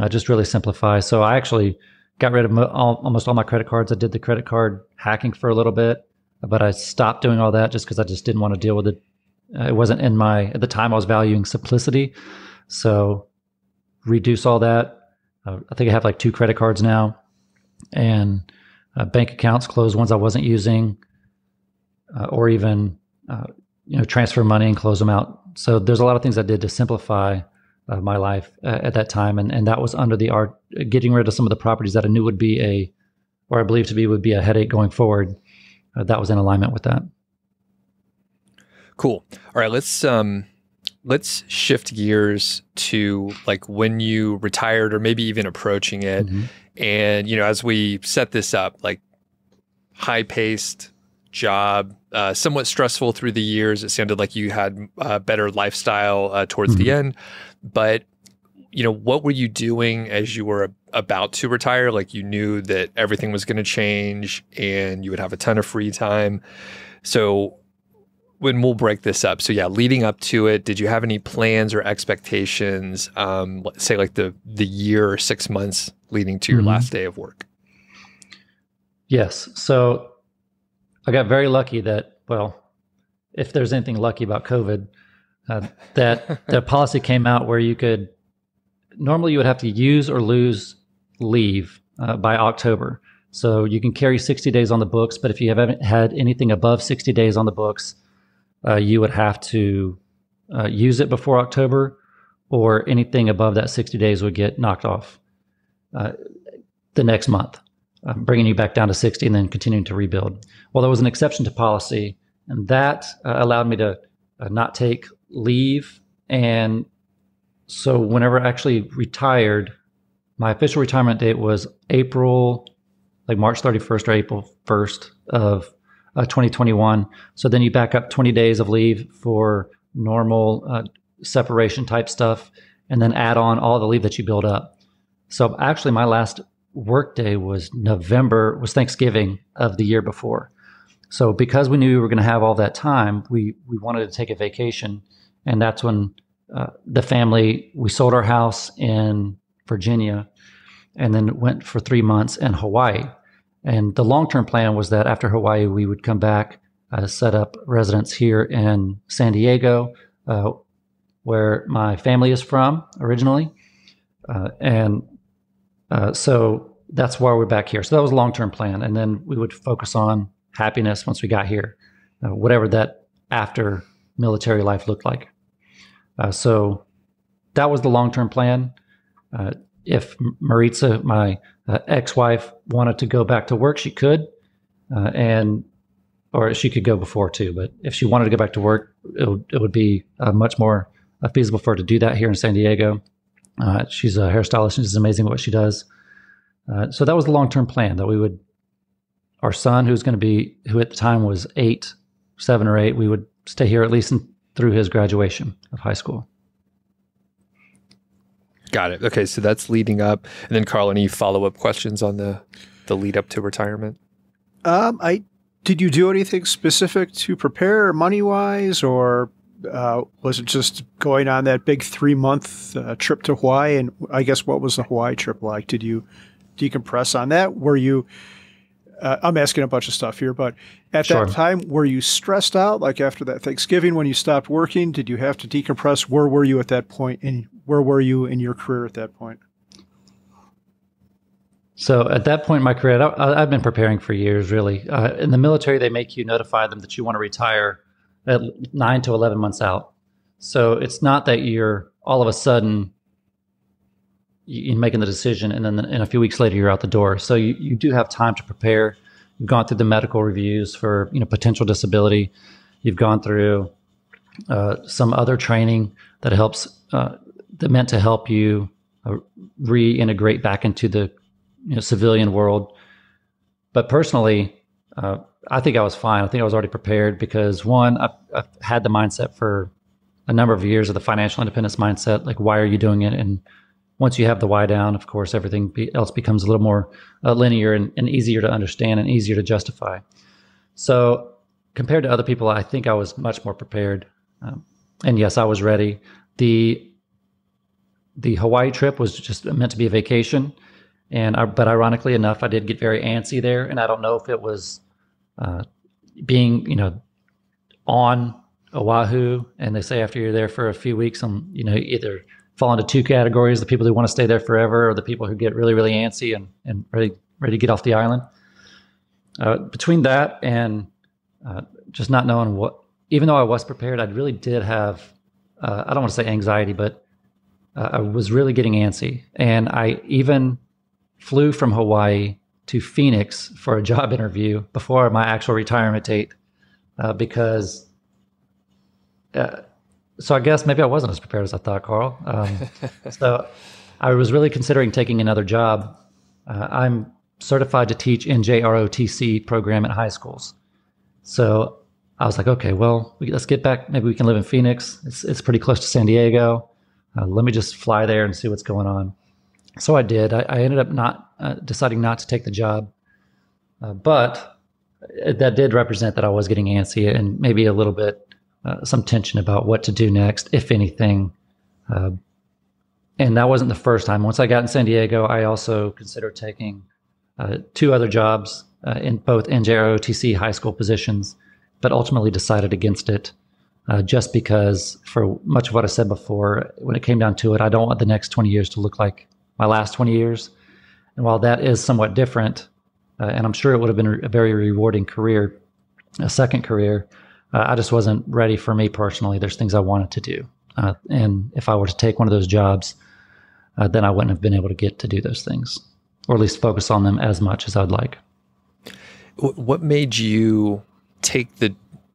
uh, just really simplify. So I actually got rid of mo- all, almost all my credit cards. I did the credit card hacking for a little bit, but I stopped doing all that just because I just didn't want to deal with it. Uh, it wasn't in my at the time. I was valuing simplicity, so reduce all that. Uh, I think I have like two credit cards now, and uh, bank accounts closed ones I wasn't using, uh, or even you know transfer money and close them out. So there's a lot of things I did to simplify uh, my life uh, at that time, and and that was under the art getting rid of some of the properties that I knew would be a, or I believe to be would be a headache going forward. Uh, that was in alignment with that. Cool. All right, let's um let's shift gears to like when you retired or maybe even approaching it. Mm-hmm. And you know, as we set this up, like high paced job, uh, somewhat stressful through the years. It sounded like you had a better lifestyle uh, towards mm-hmm. the end, but you know, what were you doing as you were about to retire? Like you knew that everything was going to change and you would have a ton of free time. So when we'll break this up. So yeah, leading up to it, did you have any plans or expectations? Um, let's say like the the year or six months leading to your mm-hmm. last day of work. Yes. So I got very lucky that well, if there's anything lucky about COVID, uh, that the policy came out where you could normally you would have to use or lose leave uh, by October. So you can carry 60 days on the books, but if you haven't had anything above 60 days on the books, uh, you would have to uh, use it before October, or anything above that 60 days would get knocked off uh, the next month, bringing you back down to 60 and then continuing to rebuild. Well, there was an exception to policy, and that allowed me to not take leave and so whenever I actually retired, my official retirement date was April, like March 31st or April 1st of uh, 2021. So then you back up 20 days of leave for normal uh, separation type stuff, and then add on all the leave that you build up. So actually, my last work day was November, was Thanksgiving of the year before. So because we knew we were going to have all that time, we we wanted to take a vacation, and that's when uh, the family, we sold our house in Virginia and then went for three months in Hawaii. And the long term plan was that after Hawaii, we would come back, uh, set up residence here in San Diego, uh, where my family is from originally. Uh, and uh, so that's why we're back here. So that was a long term plan. And then we would focus on happiness once we got here, whatever that after military life looked like. Uh, so that was the long term plan. Uh, if Maritza, my uh, ex wife, wanted to go back to work, she could, uh, and or she could go before too. But if she wanted to go back to work, it would, it would be uh, much more uh, feasible for her to do that here in San Diego. she's a hairstylist and she's amazing at what she does. so that was the long term plan that we would, our son, who's going to be, who at the time was eight, seven or eight, we would stay here at least in, through his graduation of high school. Got it. Okay, so that's leading up, and then Carl, any follow up questions on the the lead up to retirement? Um, I did you do anything specific to prepare money wise, or uh, was it just going on that big three month uh, trip to Hawaii? And I guess what was the Hawaii trip like? Did you decompress on that? Were you uh, I'm asking a bunch of stuff here, but at sure. that time, were you stressed out? Like after that Thanksgiving, when you stopped working, did you have to decompress? Where were you at that? And where were you in your career at that point? So at that point in my career, I, have been preparing for years. Really, uh, in the military, they make you notify them that you want to retire at nine to eleven months out. So it's not that you're all of a sudden you're making the decision, and then in a few weeks later, you're out the door. So you, you do have time to prepare. You've gone through the medical reviews for you know potential disability. You've gone through uh, some other training that helps uh, that meant to help you uh, reintegrate back into the you know, civilian world. But personally, uh, I think I was fine. I think I was already prepared because one, I've, I've, had the mindset for a number of years of the financial independence mindset. Like, why are you doing it, and once you have the why down, of course, everything be, else becomes a little more uh, linear and, and, easier to understand and easier to justify. So, compared to other people, I think I was much more prepared. Um, and yes, I was ready. the The Hawaii trip was just meant to be a vacation, And I, but ironically enough, I did get very antsy there, and I don't know if it was uh, being you know on Oahu, and they say after you're there for a few weeks, um, you know either fall into two categories: the people who want to stay there forever, or the people who get really really antsy and and ready ready to get off the island. Uh, between that and uh, just not knowing what, even though I was prepared, I really did have, uh, I don't want to say anxiety, but uh, I was really getting antsy. And I even flew from Hawaii to Phoenix for a job interview before my actual retirement date uh, because. Uh, so I guess maybe I wasn't as prepared as I thought, Carl. Um, so I was really considering taking another job. I'm certified to teach NJROTC program at high schools. So I was like, okay, well, let's get back. Maybe we can live in Phoenix. It's, it's pretty close to San Diego. Uh, let me just fly there and see what's going on. So I did. I, I ended up not uh, deciding not to take the job, uh, but that did represent that I was getting antsy and maybe a little bit uh, some tension about what to do next, if anything. Uh, and that wasn't the first time. Once I got in San Diego, I also considered taking uh, two other jobs uh, in both NJROTC high school positions, but ultimately decided against it uh, just because, for much of what I said before, when it came down to it, I don't want the next 20 years to look like my last 20 years. And while that is somewhat different, and I'm sure it would have been a very rewarding career, a second career, uh, I just wasn't ready for me personally. There's things I wanted to do. Uh, and if I were to take one of those jobs, then I wouldn't have been able to get to do those things or at least focus on them as much as I'd like. What made you take the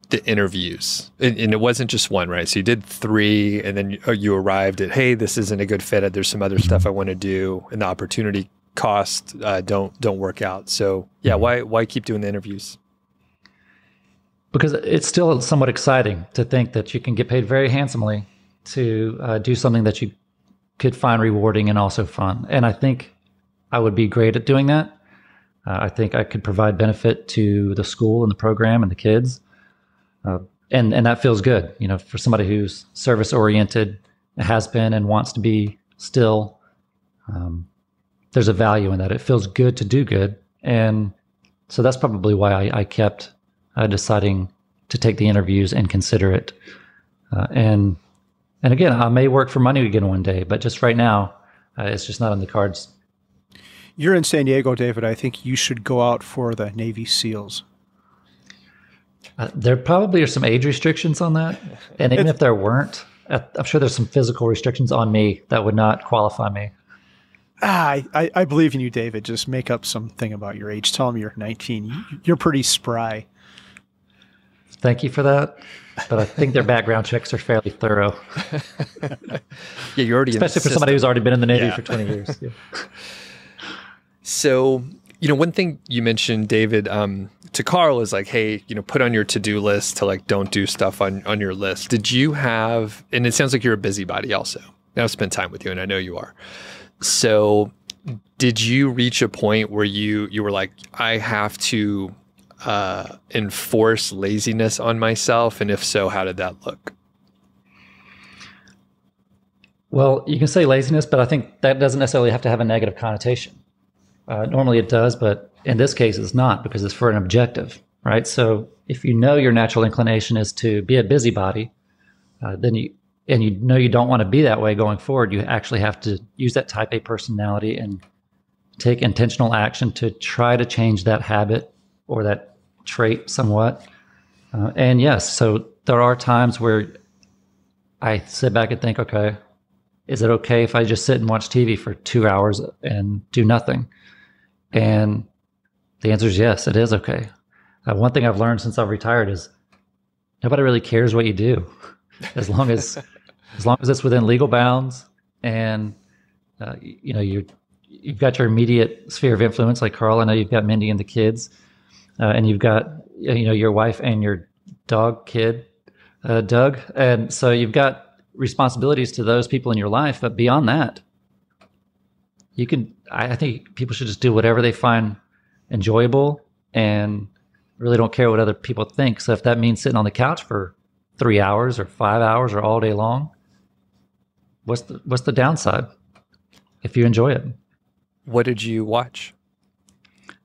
the interviews? And, and, it wasn't just one, right? So you did three, and then you, uh, you arrived at, hey, this isn't a good fit. There's some other stuff I want to do, and the opportunity cost uh, don't don't work out. So yeah, mm-hmm. why why keep doing the interviews? Because it's still somewhat exciting to think that you can get paid very handsomely to uh, do something that you could find rewarding and also fun. And I think I would be great at doing that. Uh, I think I could provide benefit to the school and the program and the kids, uh, and and that feels good. You know, for somebody who's service oriented, has been and wants to be still. Um, there's a value in that. It feels good to do good, and so that's probably why I, I kept uh, deciding to take the interviews and consider it. Uh, and and again, I may work for money again one day, but just right now, uh, it's just not on the cards you're in San Diego, David. I think you should go out for the Navy SEALs. Uh, there probably are some age restrictions on that, and even if there weren't, uh, I'm sure there's some physical restrictions on me that would not qualify me. Ah, I, I believe in you, David. Just make up something about your age. Tell them you're 19. You're pretty spry. Thank you for that. But I think their background checks are fairly thorough. yeah, you're already especially for somebody who's already been in the Navy yeah. for 20 years. Yeah. So, you know, one thing you mentioned, David, um, to Carl is like, hey, you know, put on your to do list to like don't do stuff on on your list. Did you have? And it sounds like you're a busybody also. I've spent time with you, and I know you are. So, did you reach a point where you you were like, I have to uh, enforce laziness on myself, and if so, how did that look? Well, you can say laziness, but I think that doesn't necessarily have to have a negative connotation. Uh, normally it does, but in this case it's not because it's for an objective, right? So if you know your natural inclination is to be a busybody, uh, then you and you know you don't want to be that way going forward, you actually have to use that type A personality and take intentional action to try to change that habit or that trait somewhat. Uh, and yes, so there are times where I sit back and think, okay, is it okay if I just sit and watch TV for two hours and do nothing? And the answer is yes, it is okay. Uh, one thing I've learned since I've retired is nobody really cares what you do, as long as as long as it's within legal bounds and uh, you know you you've got your immediate sphere of influence. Like Carl, I know you've got Mindy and the kids, uh, and you've got you know your wife and your dog kid, uh, Doug, and so you've got responsibilities to those people in your life. But beyond that, you can I think people should just do whatever they find enjoyable and really don't care what other people think. So if that means sitting on the couch for three hours or five hours or all day long, what's the what's the downside if you enjoy it? what did you watch?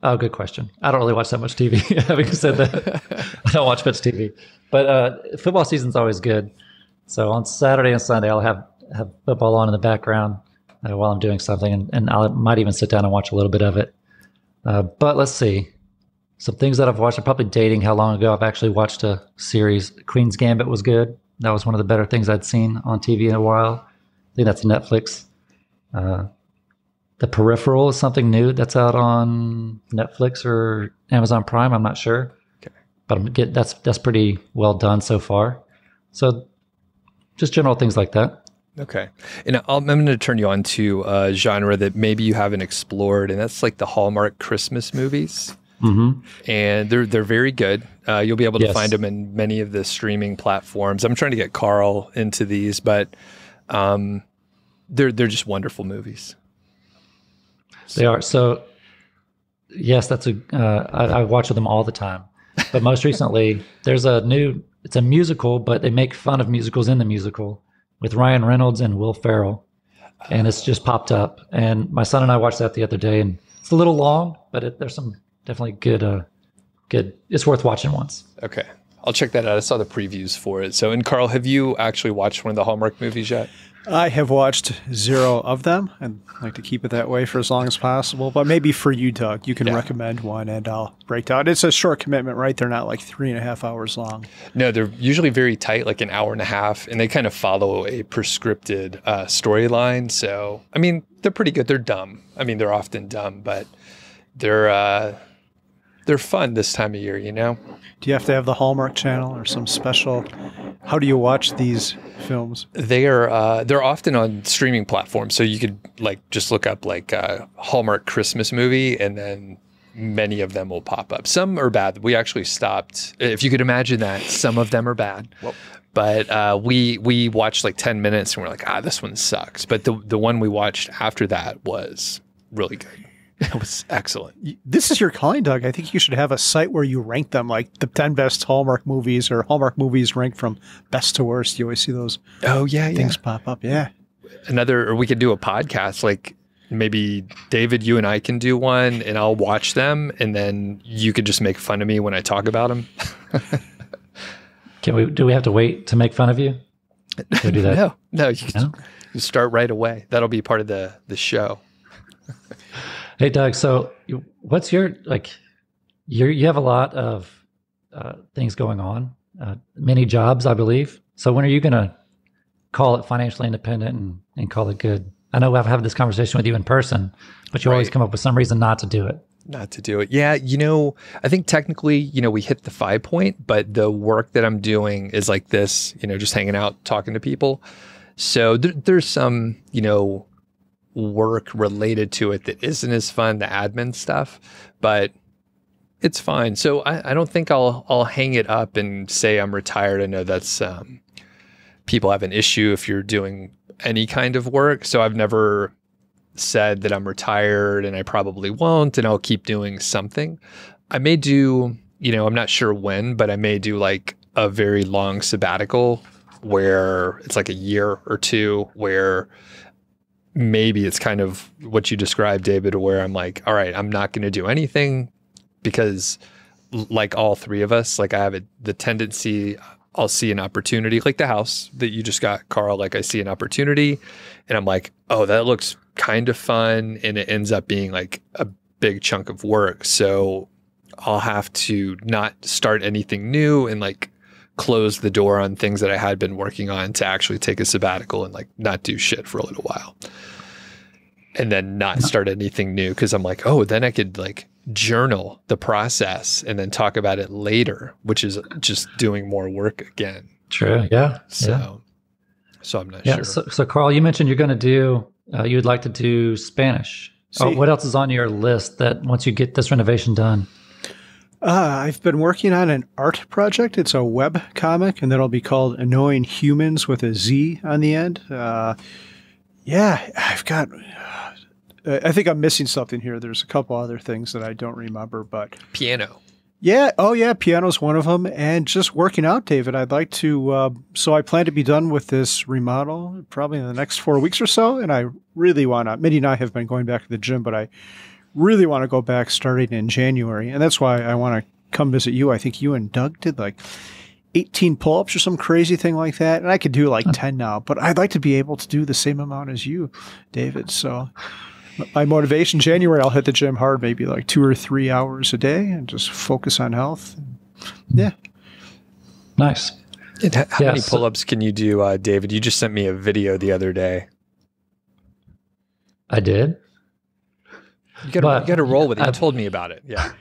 Oh, good question. I don't really watch that much TV. Having said that, I don't watch much TV. But uh, football season's always good. So on Saturday and Sunday, I'll have have football on in the background uh, while I'm doing something, and, and I might even sit down and watch a little bit of it. Uh, but let's see. Some things that I've watched. I'm probably dating how long ago I've actually watched a series. Queen's Gambit was good. That was one of the better things I'd seen on TV in a while. I think that's Netflix. Uh, the Peripheral is something new that's out on Netflix or Amazon Prime. I'm not sure, okay. but I'm get that's that's pretty well done so far. So, just general things like that. Okay, and i am going to turn you on to a genre that maybe you haven't explored, and that's like the Hallmark Christmas movies. Mm-hmm. And they're they're very good. Uh, you'll be able to yes. find them in many of the streaming platforms. I'm trying to get Carl into these, but um, they're they're just wonderful movies. They are. So, yes, that's a. Uh, I, I watch them all the time. But most recently, there's a new. It's a musical, but they make fun of musicals in the musical with Ryan Reynolds and Will Ferrell, and it's just popped up. And my son and I watched that the other day, and it's a little long, but it, there's some definitely good. Uh, good. It's worth watching once. Okay, I'll check that out. I saw the previews for it. So, and Carl, have you actually watched one of the Hallmark movies yet? I have watched zero of them and like to keep it that way for as long as possible. But maybe for you, Doug, you can yeah. recommend one and I'll break down. It's a short commitment, right? They're not like three and a half hours long. No, they're usually very tight, like an hour and a half, and they kind of follow a prescripted uh, storyline. So, I mean, they're pretty good. They're dumb. I mean, they're often dumb, but they're uh, they're fun this time of year, you know. Do you have to have the Hallmark Channel or some special? How do you watch these films? They are uh, they're often on streaming platforms, so you could like just look up like uh, Hallmark Christmas movie, and then many of them will pop up. Some are bad. We actually stopped. If you could imagine that, some of them are bad. But uh, we we watched like ten minutes, and we're like, ah, this one sucks. But the the one we watched after that was really good. It was excellent. This is your calling, Doug. I think you should have a site where you rank them, like the 10 best Hallmark movies or Hallmark movies ranked from best to worst. You always see those oh, yeah, things yeah. pop up. Yeah. Another, or we could do a podcast like maybe David, you and I can do one and I'll watch them and then you could just make fun of me when I talk about them. can we, do we have to wait to make fun of you? Can do that? no, no, you can no? start right away. That'll be part of the, the show. Hey, Doug. So, what's your like? You you have a lot of uh, things going on, uh, many jobs, I believe. So, when are you going to call it financially independent and, and call it good? I know I've had this conversation with you in person, but you right. always come up with some reason not to do it. Not to do it. Yeah, you know, I think technically, you know, we hit the five point, but the work that I'm doing is like this, you know, just hanging out, talking to people. So th- there's some, you know, work related to it that isn't as fun, the admin stuff, but it's fine. So I, I don't think I'll I'll hang it up and say I'm retired. I know that's um, people have an issue if you're doing any kind of work. So I've never said that I'm retired and I probably won't and I'll keep doing something. I may do, you know, I'm not sure when, but I may do like a very long sabbatical where it's like a year or two where maybe it's kind of what you described, David, where I'm like, all right, I'm not going to do anything because, like all three of us, like I have a, the tendency, I'll see an opportunity, like the house that you just got, Carl. Like I see an opportunity, and I'm like, oh, that looks kind of fun, and it ends up being like a big chunk of work. So I'll have to not start anything new and like close the door on things that I had been working on to actually take a sabbatical and like not do shit for a little while. And then not start anything new because I'm like, oh, then I could like journal the process and then talk about it later, which is just doing more work again. True. Yeah. So, yeah. so I'm not yeah, sure. So, so Carl, you mentioned you're going to do, uh, you would like to do Spanish. Oh, what else is on your list that once you get this renovation done? Uh, I've been working on an art project. It's a web comic, and that'll be called Annoying Humans with a Z on the end. Uh, yeah, I've got. Uh, I think I'm missing something here. There's a couple other things that I don't remember, but piano. Yeah. Oh, yeah. Piano's one of them. And just working out, David. I'd like to. Uh, so I plan to be done with this remodel probably in the next four weeks or so. And I really want to. Mindy and I have been going back to the gym, but I really want to go back starting in January. And that's why I want to come visit you. I think you and Doug did like 18 pull ups or some crazy thing like that. And I could do like 10 now, but I'd like to be able to do the same amount as you, David. So my motivation January, I'll hit the gym hard, maybe like two or three hours a day and just focus on health. Yeah. Nice. And how yeah, many pull ups can you do, uh, David? You just sent me a video the other day. I did. You got to roll with it. You I, told me about it. Yeah.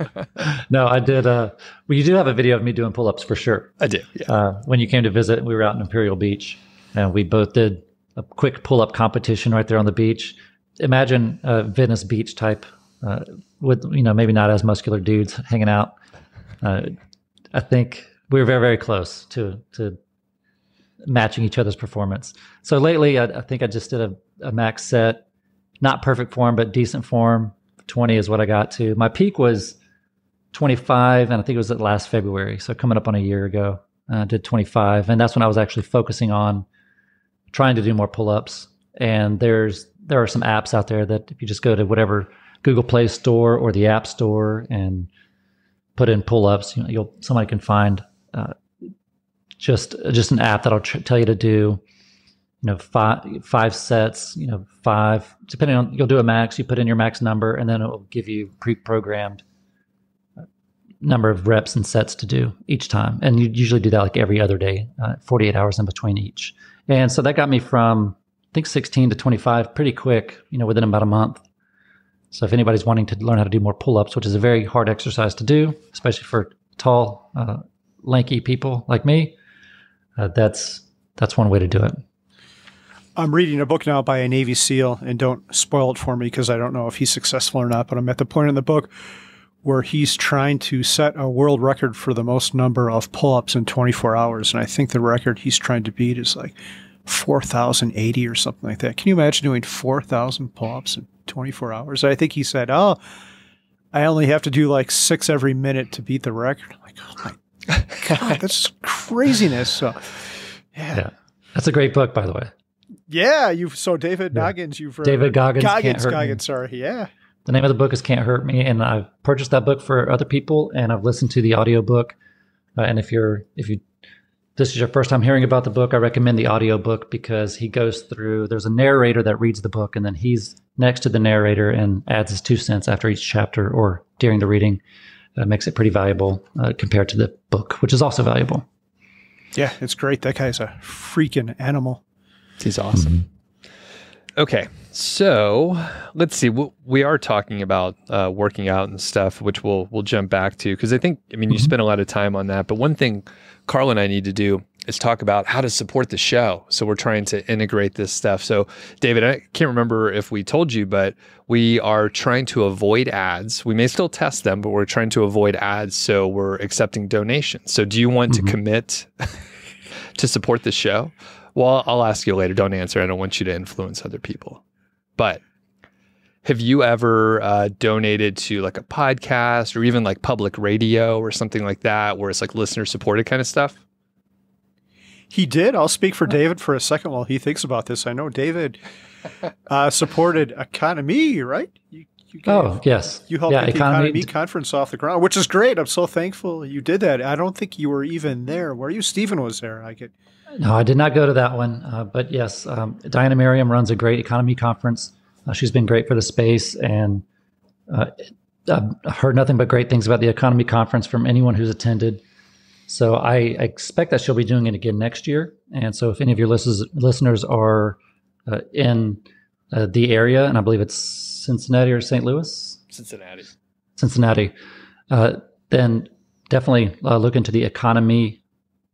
no, I did. Uh, well, you do have a video of me doing pull ups for sure. I did. Yeah. Uh, when you came to visit, we were out in Imperial Beach, and we both did a quick pull up competition right there on the beach imagine a Venice Beach type uh, with you know maybe not as muscular dudes hanging out. Uh, I think we were very very close to to matching each other's performance. So lately, I, I think I just did a, a, max set, not perfect form but decent form. Twenty is what I got to. My peak was twenty five, and I think it was at last February. So coming up on a year ago, I uh, did twenty five, and that's when I was actually focusing on trying to do more pull ups. And there's there are some apps out there that if you just go to whatever Google Play Store or the App Store and put in pull-ups, you know, you'll somebody can find uh, just just an app that'll tr- tell you to do, you know, five five sets, you know, five depending on you'll do a max. You put in your max number, and then it will give you pre-programmed uh, number of reps and sets to do each time. And you usually do that like every other day, uh, 48 hours in between each. And so that got me from I think 16 to 25 pretty quick, you know, within about a month. So if anybody's wanting to learn how to do more pull-ups, which is a very hard exercise to do, especially for tall, uh, lanky people like me, uh, that's that's one way to do it. I'm reading a book now by a Navy SEAL, and don't spoil it for me because I don't know if he's successful or not. But I'm at the point in the book where he's trying to set a world record for the most number of pull-ups in 24 hours, and I think the record he's trying to beat is like 4,080 or something like that. Can you imagine doing 4,000 pull ups in 24 hours? I think he said, Oh, I only have to do like six every minute to beat the record. I'm like, oh my God, that's craziness. So, yeah. yeah. That's a great book, by the way. Yeah. You've, so David yeah. Noggins, you've read David Goggins. Goggins, Goggins, sorry. Yeah. The name of the book is Can't Hurt Me. And I've purchased that book for other people and I've listened to the audiobook. Uh, and if you're, if you this is your first time hearing about the book, I recommend the audiobook because he goes through, there's a narrator that reads the book, and then he's next to the narrator and adds his two cents after each chapter or during the reading. Uh, makes it pretty valuable uh, compared to the book, which is also valuable. Yeah, it's great. That guy's a freaking animal. He's awesome. Mm-hmm. Okay, so let's see. We are talking about uh, working out and stuff, which we'll we'll jump back to because I think I mean you mm-hmm. spend a lot of time on that. But one thing Carl and I need to do is talk about how to support the show. So we're trying to integrate this stuff. So, David, I can't remember if we told you, but we are trying to avoid ads. We may still test them, but we're trying to avoid ads. So we're accepting donations. So, do you want mm-hmm. to commit to support the show? Well, I'll ask you later. Don't answer. I don't want you to influence other people. But have you ever uh, donated to like a podcast or even like public radio or something like that where it's like listener supported kind of stuff? He did. I'll speak for David for a second while he thinks about this. I know David uh, supported EconoMe, right? You, you gave, oh, yes. You helped yeah, get the EconoMe, EconoMe conference off the ground, which is great. I'm so thankful you did that. I don't think you were even there. Were you? Stephen was there. I get. No, I did not go to that one. Uh, but yes, um, Diana Merriam runs a great EconoMe conference. Uh, she's been great for the space, and uh, I've heard nothing but great things about the EconoMe conference from anyone who's attended. So I, I expect that she'll be doing it again next year. And so if any of your listeners listeners are uh, in uh, the area, and I believe it's Cincinnati or St. Louis, Cincinnati, Cincinnati, uh, then definitely uh, look into the EconoMe,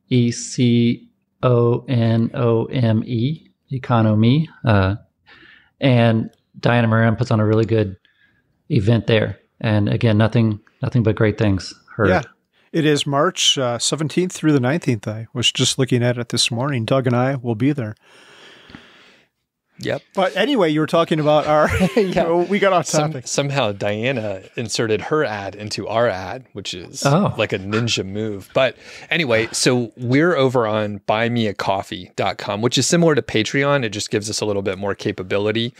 E C O N O M E, EconoMe. and Diana Merriam puts on a really good event there. And again, nothing nothing but great things heard. Yeah. It is March uh, 17th through the 19th. I was just looking at it this morning. Doug and I will be there. Yep. But anyway, you were talking about our. yeah. we got off topic. Some, somehow Diana inserted her ad into our ad, which is oh. like a ninja move. But anyway, so we're over on buymeacoffee.com, which is similar to Patreon. It just gives us a little bit more capability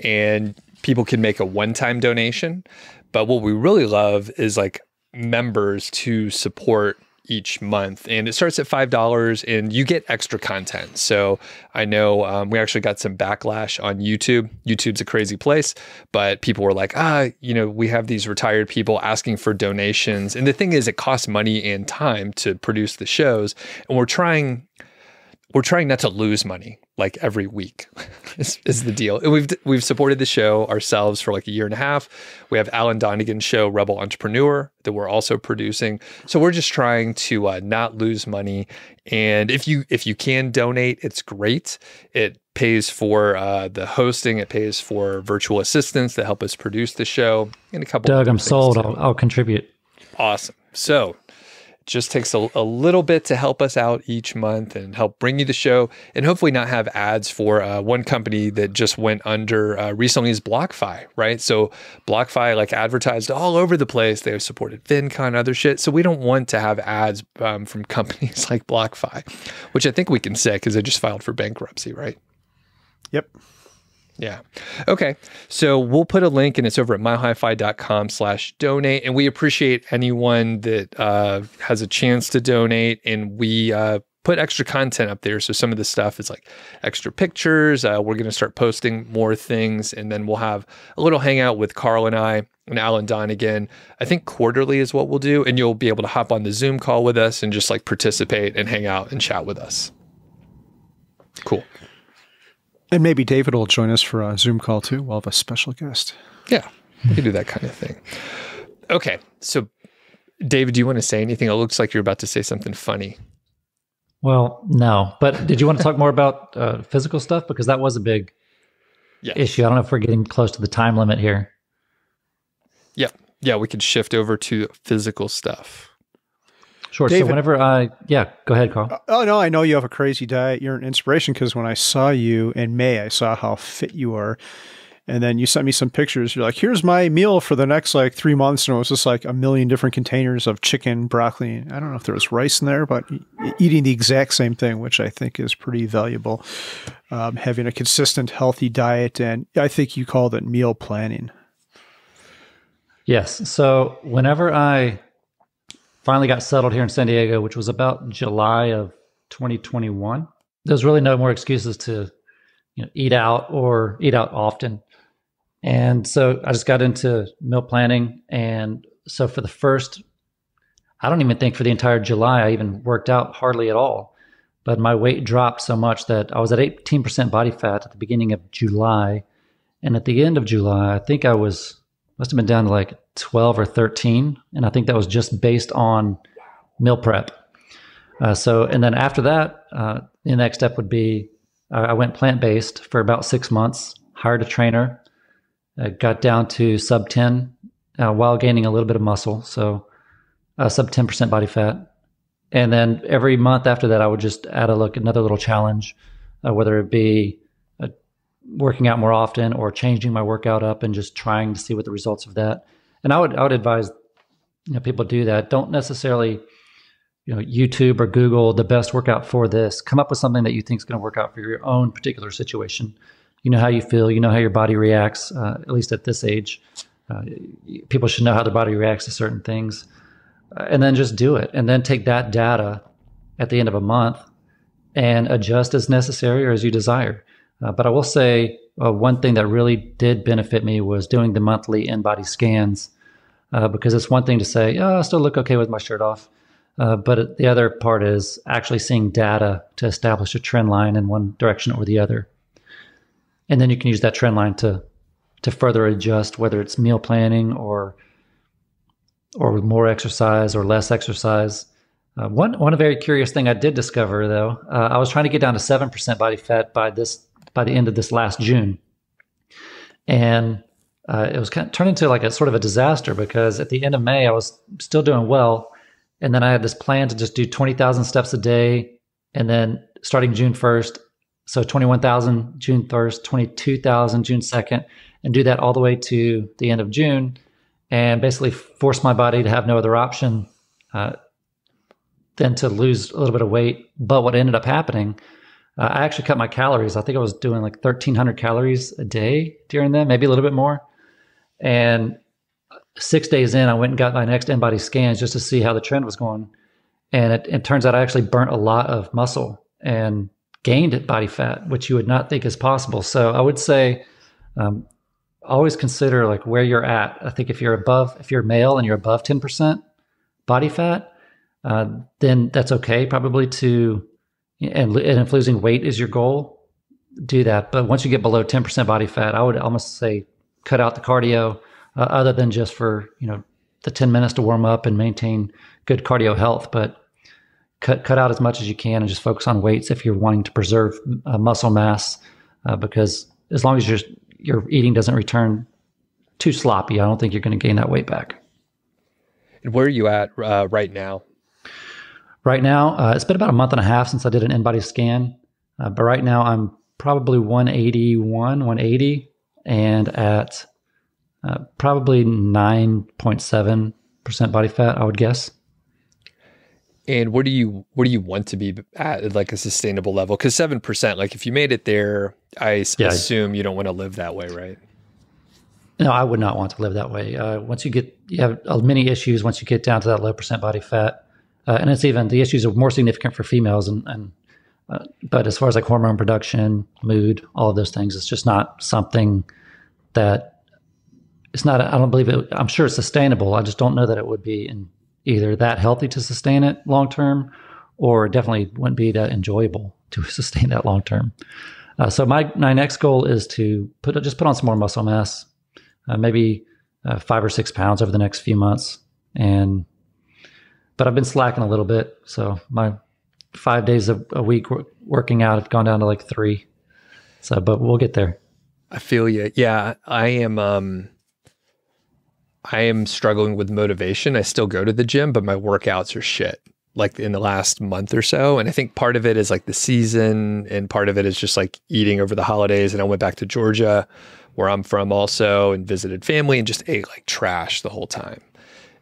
and people can make a one time donation. But what we really love is like members to support each month and it starts at five dollars and you get extra content. So i know um, we actually got some backlash on youtube. Youtube's a crazy place but people were like ah you know we have these retired people asking for donations. And the thing is it costs money and time to produce the shows and we're trying we're trying not to lose money like every week is, is, the deal. And we've we've supported the show ourselves for like a year and a half. We have Alan Donegan's show Rebel Entrepreneur that we're also producing. So we're just trying to uh, not lose money. And if you if you can donate, it's great. It pays for uh, the hosting. It pays for virtual assistants that help us produce the show. And a couple. Doug, I'm sold. I'll, I'll contribute. Awesome. So just takes a, a, little bit to help us out each month and help bring you the show and hopefully not have ads for uh, one company that just went under uh, recently is BlockFi, right? So BlockFi like advertised all over the place. They supported FinCon, other shit. So we don't want to have ads um, from companies like BlockFi, which I think we can say because they just filed for bankruptcy, right? Yep. Yeah. Okay. So we'll put a link and it's over at milehighfi.com slash donate. And we appreciate anyone that uh, has a chance to donate. And we uh, put extra content up there. So some of the stuff is like extra pictures. Uh, we're going to start posting more things. And then we'll have a little hangout with Carl and I and Alan Donegan. I think quarterly is what we'll do. And you'll be able to hop on the Zoom call with us and just like participate and hang out and chat with us. Cool. And maybe David will join us for a Zoom call too. We'll have a special guest. Yeah, we can do that kind of thing. Okay, so David, do you want to say anything? It looks like you're about to say something funny. Well, no, but did you want to talk more about uh, physical stuff because that was a big yes. issue. I don't know if we're getting close to the time limit here. Yeah, yeah, we could shift over to physical stuff. Sure. David, so whenever I, yeah, go ahead, Carl. Uh, oh no, I know you have a crazy diet. You're an inspiration because when I saw you in May, I saw how fit you are, and then you sent me some pictures. You're like, "Here's my meal for the next like three months," and it was just like a million different containers of chicken, broccoli. I don't know if there was rice in there, but eating the exact same thing, which I think is pretty valuable. Um, having a consistent, healthy diet, and I think you called it meal planning. Yes. So whenever I finally got settled here in San Diego, which was about July of 2021. There's really no more excuses to you know, eat out or eat out often. And so I just got into meal planning. And so for the first, I don't even think for the entire July, I even worked out hardly at all. But my weight dropped so much that I was at 18% body fat at the beginning of July. And at the end of July, I think I was must have been down to like 12 or 13. And I think that was just based on meal prep. Uh, so, and then after that, uh, the next step would be uh, I went plant based for about six months, hired a trainer, uh, got down to sub 10 uh, while gaining a little bit of muscle. So, uh, sub 10% body fat. And then every month after that, I would just add a look, another little challenge, whether it be working out more often or changing my workout up and just trying to see what the results of that. And I would I would advise you know people do that. Don't necessarily you know YouTube or Google the best workout for this. Come up with something that you think is going to work out for your own particular situation. You know how you feel. You know how your body reacts. Uh, at least at this age, uh, people should know how their body reacts to certain things, uh, and then just do it. And then take that data at the end of a month and adjust as necessary or as you desire. Uh, but I will say uh, one thing that really did benefit me was doing the monthly InBody scans uh, because it's one thing to say, oh, I still look okay with my shirt off. Uh, but the other part is actually seeing data to establish a trend line in one direction or the other. And then you can use that trend line to to further adjust whether it's meal planning or or more exercise or less exercise. Uh, one one very curious thing I did discover though, uh, I was trying to get down to seven percent body fat by this by the end of this last June. And uh, it was kind of turned into like a sort of a disaster because at the end of May, I was still doing well. And then I had this plan to just do 20,000 steps a day. And then starting June 1st, So 21,000 June 1st, 22,000 June 2nd, and do that all the way to the end of June and basically force my body to have no other option uh, than to lose a little bit of weight. But what ended up happening, uh, I actually cut my calories. I think I was doing like 1,300 calories a day during that, maybe a little bit more. And six days in, I went and got my next InBody scans just to see how the trend was going. And it, it turns out I actually burnt a lot of muscle and gained body fat, which you would not think is possible. So I would say um, always consider like where you're at. I think if you're above, if you're male and you're above 10% body fat, uh, then that's okay probably to, and, and if losing weight is your goal, do that. But once you get below 10% body fat, I would almost say cut out the cardio uh, other than just for, you know, the 10 minutes to warm up and maintain good cardio health. But cut cut out as much as you can and just focus on weights if you're wanting to preserve uh, muscle mass uh, because as long as your your eating doesn't return too sloppy, I don't think you're going to gain that weight back. And where are you at uh, right now? Right now, uh, it's been about a month and a half since I did an InBody scan, uh, but right now I'm probably 181, 180, and at uh, probably 9.7 percent body fat, I would guess. And what do you what do you want to be at like a sustainable level? Because seven percent, like if you made it there, I yeah. assume you don't want to live that way, right? No, I would not want to live that way. Uh, once you get, you have uh, many issues once you get down to that low percent body fat, uh, and it's even the issues are more significant for females. And, and uh, but as far as like hormone production, mood, all of those things, it's just not something that it's not. I don't believe it. I'm sure it's sustainable. I just don't know that it would be in either that healthy to sustain it long term, or definitely wouldn't be that enjoyable to sustain that long term. Uh, so my my next goal is to put just put on some more muscle mass, uh, maybe uh, five or six pounds over the next few months, and but I've been slacking a little bit. So my five days a, a week working out have gone down to like three. So, but we'll get there. I feel you. Yeah, I am. Um, I am struggling with motivation. I still go to the gym, but my workouts are shit like in the last month or so. And I think part of it is like the season and part of it is just like eating over the holidays. And I went back to Georgia where I'm from also and visited family and just ate like trash the whole time.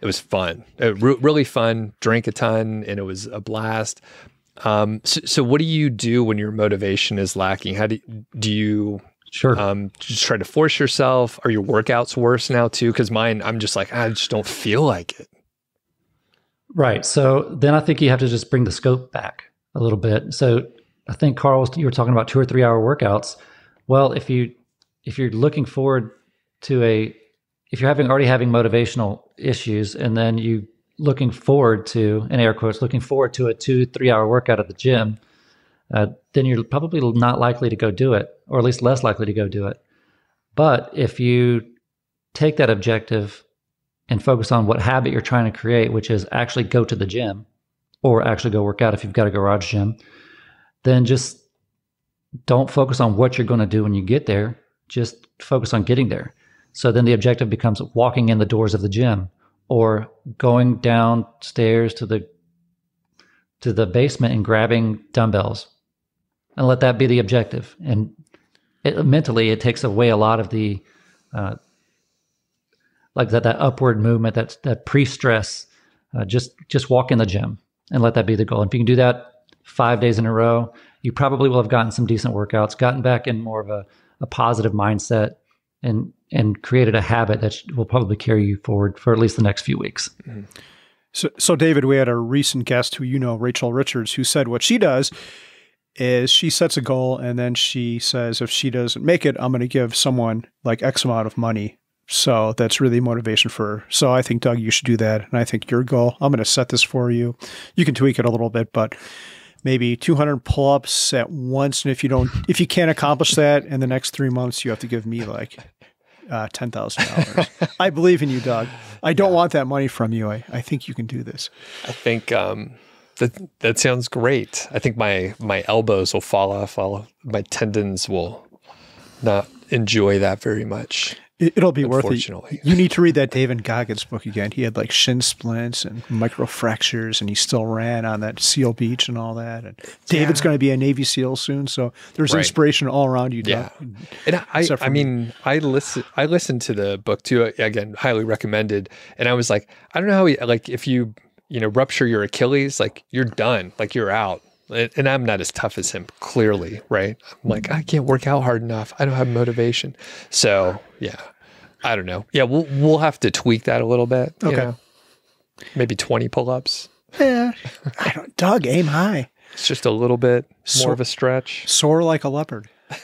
It was fun, it re- really fun, drank a ton and it was a blast. Um, so, so what do you do when your motivation is lacking? How do, do you Sure. Um, just try to force yourself. Are your workouts worse now too? Because mine, I'm just like, I just don't feel like it. Right. So then I think you have to just bring the scope back a little bit. So I think Carl, you were talking about two or three hour workouts. Well, if you if you're looking forward to a if you're having already having motivational issues and then you looking forward to in air quotes looking forward to a two three hour workout at the gym uh, then you're probably not likely to go do it, or at least less likely to go do it. But if you take that objective and focus on what habit you're trying to create, which is actually go to the gym or actually go work out if you've got a garage gym, then just don't focus on what you're going to do when you get there. Just focus on getting there. So then the objective becomes walking in the doors of the gym or going downstairs to the to the basement and grabbing dumbbells and let that be the objective. And it, mentally, it takes away a lot of the uh, like that that upward movement, that that pre stress. Uh, just just walk in the gym and let that be the goal. And if you can do that five days in a row, you probably will have gotten some decent workouts, gotten back in more of a, a positive mindset, and and created a habit that will probably carry you forward for at least the next few weeks. Mm-hmm. So, so David, we had a recent guest who you know, Rachel Richards, who said what she does is she sets a goal and then she says if she doesn't make it, I'm going to give someone like X amount of money. So that's really motivation for her. So I think Doug, you should do that. And I think your goal, I'm going to set this for you. You can tweak it a little bit, but maybe 200 pull-ups at once. And if you don't, if you can't accomplish that in the next three months, you have to give me like uh, ten thousand dollars. I believe in you, Doug. I don't yeah. want that money from you. I, I think you can do this. I think um, that that sounds great. I think my my elbows will fall off. All my tendons will not enjoy that very much. It, will be worth it. You need to read that David Goggins book again. He had like shin splints and microfractures, and he still ran on that SEAL beach and all that. And David's yeah. going to be a Navy SEAL soon, so there's right. inspiration all around you. Yeah, and I, I mean, I listen, I listened to the book too. Again, highly recommended. And I was like, I don't know how, he, like, if you you know rupture your Achilles, like you're done, like you're out and I'm not as tough as him, clearly, right? I'm like, I can't work out hard enough. I don't have motivation. So yeah, I don't know. Yeah, we'll we'll have to tweak that a little bit. Okay, know? maybe 20 pull-ups. Yeah, I don't. Doug, aim high. It's just a little bit more of a stretch. Soar like a leopard.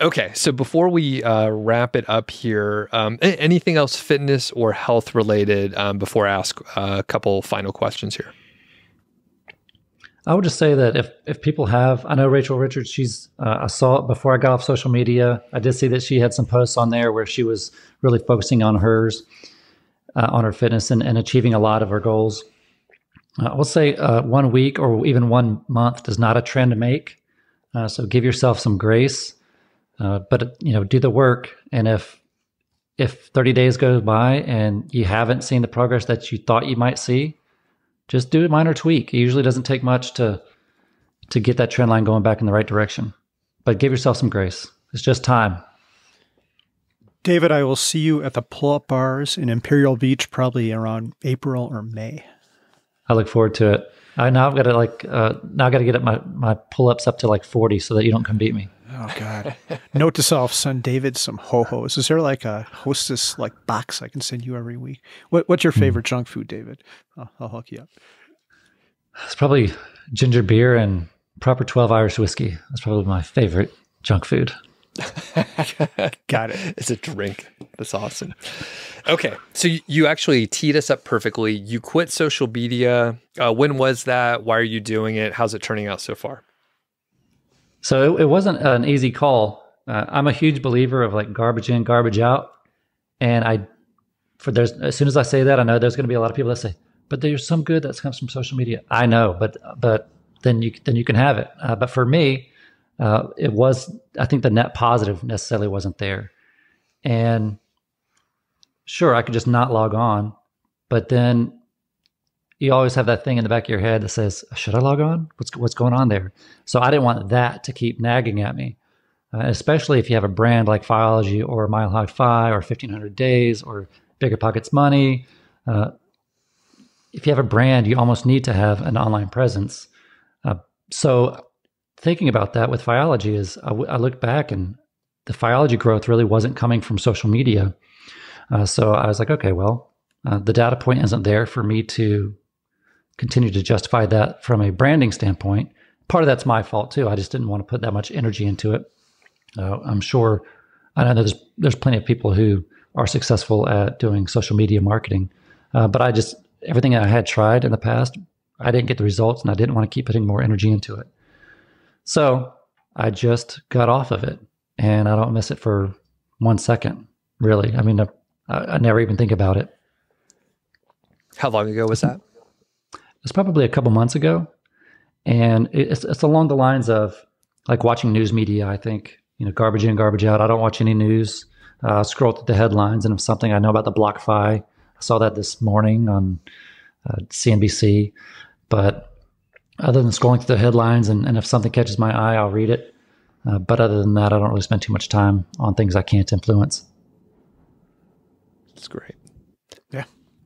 okay, so before we uh, wrap it up here, um, anything else fitness or health related um, before I ask uh, a couple final questions here? I would just say that if if people have, I know Rachel Richards. She's uh, I saw it before I got off social media. I did see that she had some posts on there where she was really focusing on hers, uh, on her fitness and, and achieving a lot of her goals. Uh, I will say uh, one week or even one month does not a trend to make. Uh, so give yourself some grace, but you know do the work. And if if 30 days goes by and you haven't seen the progress that you thought you might see, just do a minor tweak. It usually doesn't take much to to get that trend line going back in the right direction. But give yourself some grace. It's just time. David, I will see you at the pull up bars in Imperial Beach probably around April or May. I look forward to it. I now I've got to like uh, now I've got to get my my pull ups up to like forty so that you don't come beat me. Oh God! Note to self: send David some ho hos. Is there like a hostess like box I can send you every week? What, what's your hmm. favorite junk food, David? I'll, I'll hook you up. It's probably ginger beer and proper twelve Irish whiskey. That's probably my favorite junk food. Got it. It's a drink. That's awesome. Okay, so you actually teed us up perfectly. You quit social media. Uh, when was that? Why are you doing it? How's it turning out so far? So it, it wasn't an easy call. Uh, I'm a huge believer of like garbage in, garbage out, and I, for there's as soon as I say that, I know there's going to be a lot of people that say, but there's some good that comes from social media. I know, but but then you then you can have it. Uh, but for me, uh, it was I think the net positive necessarily wasn't there, and sure I could just not log on, but then you always have that thing in the back of your head that says, "Should I log on? What's what's going on there?" So I didn't want that to keep nagging at me, uh, especially if you have a brand like Fiology or Mile High FI or Fifteen Hundred Days or BiggerPockets Money. Uh, if you have a brand, you almost need to have an online presence. Uh, so thinking about that with Fiology is I, w- I look back and the Fiology growth really wasn't coming from social media. Uh, so I was like, okay, well, uh, the data point isn't there for me to continue to justify that from a branding standpoint. Part of that's my fault too. I just didn't want to put that much energy into it. Uh, I'm sure I know there's there's plenty of people who are successful at doing social media marketing, uh, but I just everything I had tried in the past, I didn't get the results, and I didn't want to keep putting more energy into it. So I just got off of it, and I don't miss it for one second. Really, I mean, I, I never even think about it. How long ago was that? It's probably a couple months ago, and it's it's along the lines of like watching news media. I think you know, garbage in, garbage out. I don't watch any news. Uh, scroll through the headlines, and if something I know about the BlockFi, I saw that this morning on uh, CNBC. But other than scrolling through the headlines, and, and if something catches my eye, I'll read it. Uh, but other than that, I don't really spend too much time on things I can't influence. That's great.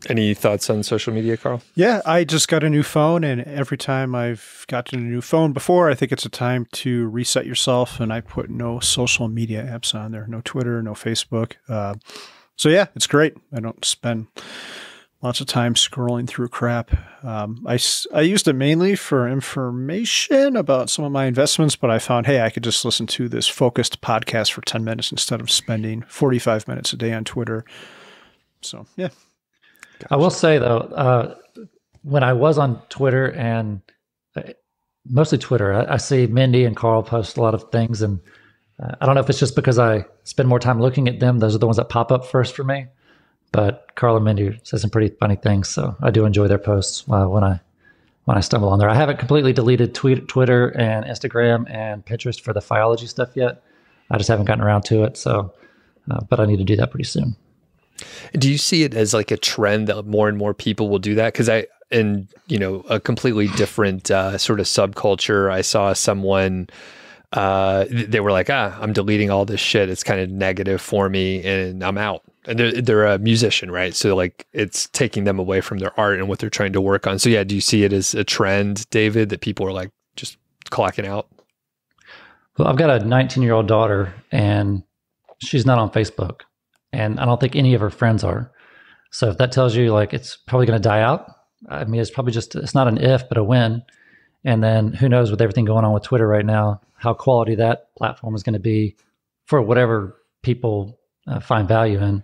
Any thoughts on social media, Carl? Yeah, I just got a new phone, and every time I've gotten a new phone before, I think it's a time to reset yourself. And I put no social media apps on there no Twitter, no Facebook. Uh, so, yeah, it's great. I don't spend lots of time scrolling through crap. Um, I, I used it mainly for information about some of my investments, but I found, hey, I could just listen to this focused podcast for 10 minutes instead of spending 45 minutes a day on Twitter. So, yeah, Gotcha. I will say though, uh, when I was on Twitter and uh, mostly Twitter, I, I, see Mindy and Carl post a lot of things, and uh, I don't know if it's just because I spend more time looking at them. Those are the ones that pop up first for me. But Carl and Mindy say some pretty funny things, so I do enjoy their posts uh, when I when I stumble on there. I haven't completely deleted tweet, Twitter and Instagram and Pinterest for the Fiology stuff yet. I just haven't gotten around to it. So, uh, but I need to do that pretty soon. Do you see it as like a trend that more and more people will do that? Because I, in you know, a completely different uh, sort of subculture, I saw someone. Uh, they were like, ah, I'm deleting all this shit. It's kind of negative for me, and I'm out. And they're they're a musician, right? So like, it's taking them away from their art and what they're trying to work on. So yeah, do you see it as a trend, David, that people are like just clocking out? Well, I've got a 19 year old daughter, and she's not on Facebook and I don't think any of her friends are. So if that tells you like it's probably going to die out, I mean, it's probably just it's not an if but a when. And then who knows with everything going on with Twitter right now, how quality that platform is going to be for whatever people uh, find value in.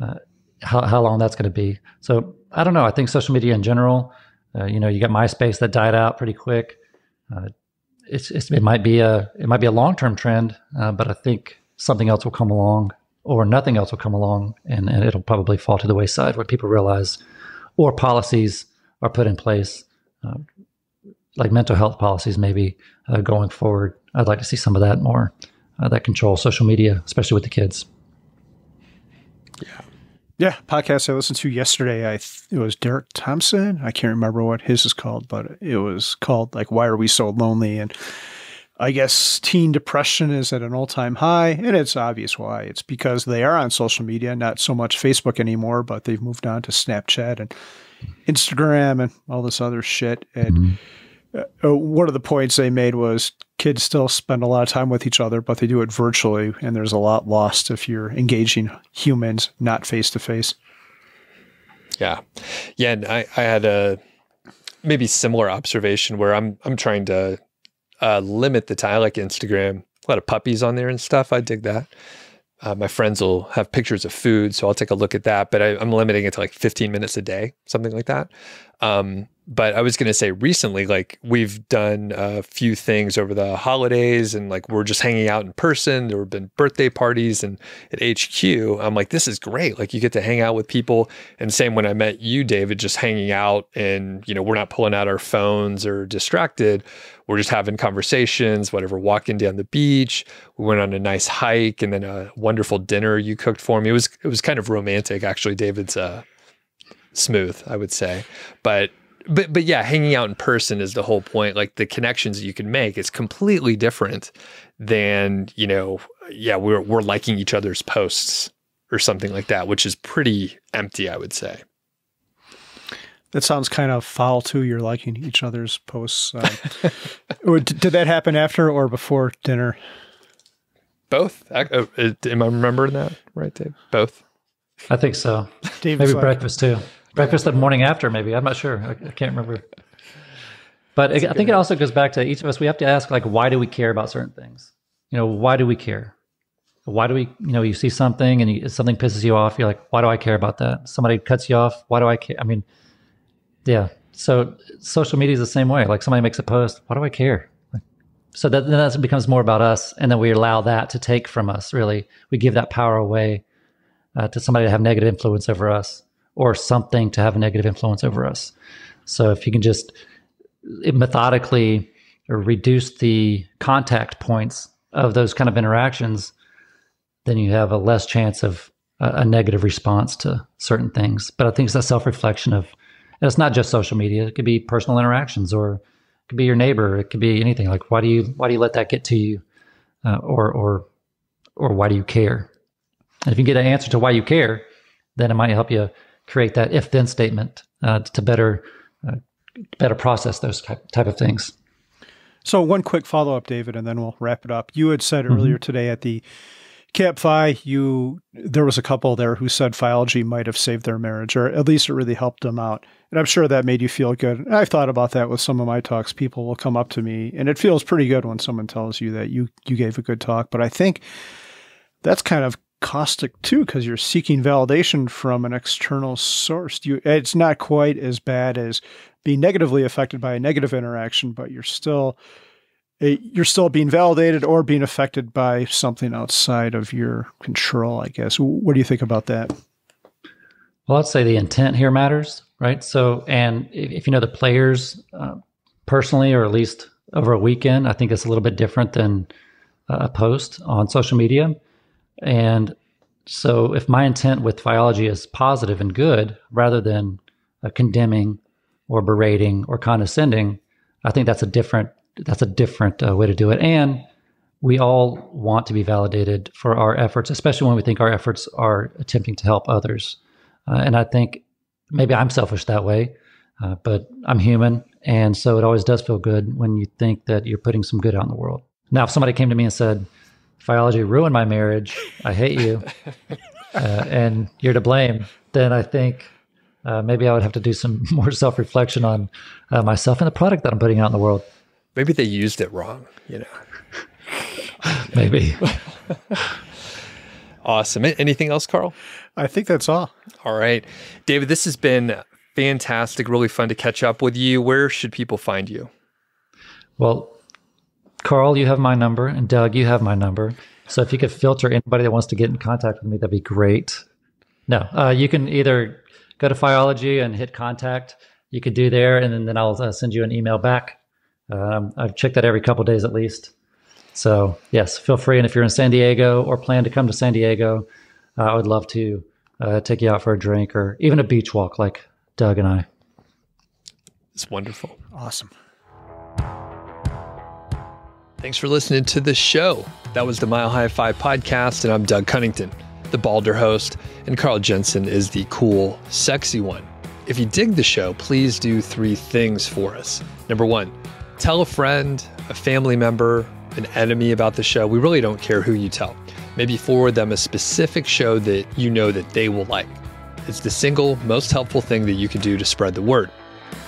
Uh, how how long that's going to be. So I don't know. I think social media in general, uh, you know, you got MySpace that died out pretty quick. Uh, it's, it's, it might be a it might be a long term trend, uh, but I think something else will come along or nothing else will come along and, and it'll probably fall to the wayside when people realize or policies are put in place uh, like mental health policies maybe uh, going forward. I'd like to see some of that more uh, that control social media especially with the kids. Yeah. Yeah podcast i listened to yesterday i th- it was Derek Thompson. I can't remember what his is called but it was called like why are we so lonely? And I guess teen depression is at an all time high, and it's obvious why. It's because they are on social media, not so much Facebook anymore, but they've moved on to Snapchat and Instagram and all this other shit. And mm-hmm. uh, one of the points they made was kids still spend a lot of time with each other, but they do it virtually, and there's a lot lost if you're engaging humans, not face to face. Yeah. Yeah. And I, I had a maybe similar observation where I'm I'm trying to uh, limit the time. I like Instagram, a lot of puppies on there and stuff. I dig that. Uh, my friends will have pictures of food, so I'll take a look at that. But I, am limiting it to like 15 minutes a day, something like that. Um, but I was going to say recently, like we've done a few things over the holidays and like we're just hanging out in person. There have been birthday parties and at HQ. I'm like, this is great. Like you get to hang out with people. And same when I met you, David, just hanging out and, you know, we're not pulling out our phones or distracted. We're just having conversations, whatever, walking down the beach. We went on a nice hike and then a wonderful dinner you cooked for me. It was, it was kind of romantic, actually. David's, uh, smooth, I would say. But but but yeah, hanging out in person is the whole point. Like the connections you can make is completely different than you know. Yeah, we're we're liking each other's posts or something like that, which is pretty empty, I would say. That sounds kind of foul too. You're liking each other's posts. Um, did that happen after or before dinner? Both. Uh, am I remembering that right, Dave? Both. I think so. Maybe like, breakfast too breakfast the morning after, maybe. I'm not sure. I, I can't remember. But I think it also goes back to each of us. We have to ask, like, why do we care about certain things? You know, why do we care? Why do we, you know, you see something and you, something pisses you off. You're like, why do I care about that? Somebody cuts you off. Why do I care? I mean, yeah. So social media is the same way. Like somebody makes a post. Why do I care? so that then that becomes more about us, and then we allow that to take from us. Really, we give that power away uh, to somebody to have negative influence over us or something to have a negative influence over us. So if you can just methodically reduce the contact points of those kind of interactions, then you have a less chance of a, a negative response to certain things. But I think it's a self reflection of, and it's not just social media. It could be personal interactions, or it could be your neighbor. It could be anything. Like why do you why do you let that get to you, uh, or or or why do you care? And if you get an answer to why you care, then it might help you create that if then statement uh, to better uh, better process those type, type of things. So one quick follow up, David, and then we'll wrap it up. You had said mm-hmm. earlier today at the Camp FI, you there was a couple there who said Fiology might have saved their marriage, or at least it really helped them out. And I'm sure that made you feel good. And I've thought about that with some of my talks. People will come up to me, and it feels pretty good when someone tells you that you you gave a good talk. But I think that's kind of caustic too because you're seeking validation from an external source. You, it's not quite as bad as being negatively affected by a negative interaction, but you're still you're still being validated or being affected by something outside of your control. I guess. What do you think about that? Well, I'd say the intent here matters, right? So, and if, if you know the players uh, personally, or at least over a weekend, I think it's a little bit different than a post on social media. And so, if my intent with Fiology is positive and good rather than uh, condemning or berating or condescending, I think that's a different that's a different uh, way to do it. And we all want to be validated for our efforts, especially when we think our efforts are attempting to help others. Uh, and I think maybe I'm selfish that way, uh, but I'm human, and so it always does feel good when you think that you're putting some good out in the world. Now, if somebody came to me and said, Fiology ruined my marriage. I hate you. Uh, and you're to blame. Then I think uh, maybe I would have to do some more self reflection on uh, myself and the product that I'm putting out in the world. Maybe they used it wrong, you know. maybe. awesome. Anything else, Carl? I think that's all. All right. David, this has been fantastic. Really fun to catch up with you. Where should people find you? Well, Carl, you have my number, and Doug, you have my number. So if you could filter anybody that wants to get in contact with me, that'd be great. No, uh, you can either go to Fiology and hit contact. You could do there, and then, then I'll uh, send you an email back. Um, I've checked that every couple days at least. So yes, feel free. And if you're in San Diego or plan to come to San Diego, uh, I would love to uh, take you out for a drink or even a beach walk, like Doug and I. It's wonderful. Awesome. Thanks for listening to the show. That was the Mile High FI podcast, and I'm Doug Cunnington, the balder host, and Carl Jensen is the cool, sexy one. If you dig the show, please do three things for us. Number one, tell a friend, a family member, an enemy about the show. We really don't care who you tell. Maybe forward them a specific show that you know that they will like. It's the single most helpful thing that you can do to spread the word.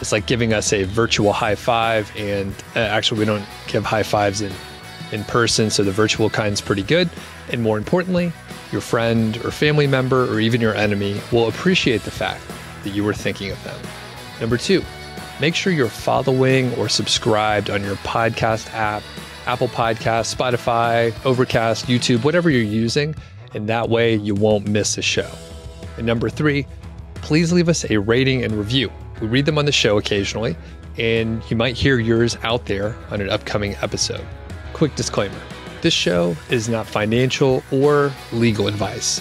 It's like giving us a virtual high five, and uh, actually, we don't give high fives in, in person, so the virtual kind's pretty good. And more importantly, your friend or family member or even your enemy will appreciate the fact that you were thinking of them. Number two, make sure you're following or subscribed on your podcast app, Apple Podcast, Spotify, Overcast, YouTube, whatever you're using, and that way you won't miss a show. And number three, please leave us a rating and review. We read them on the show occasionally, and you might hear yours out there on an upcoming episode. Quick disclaimer this show is not financial or legal advice.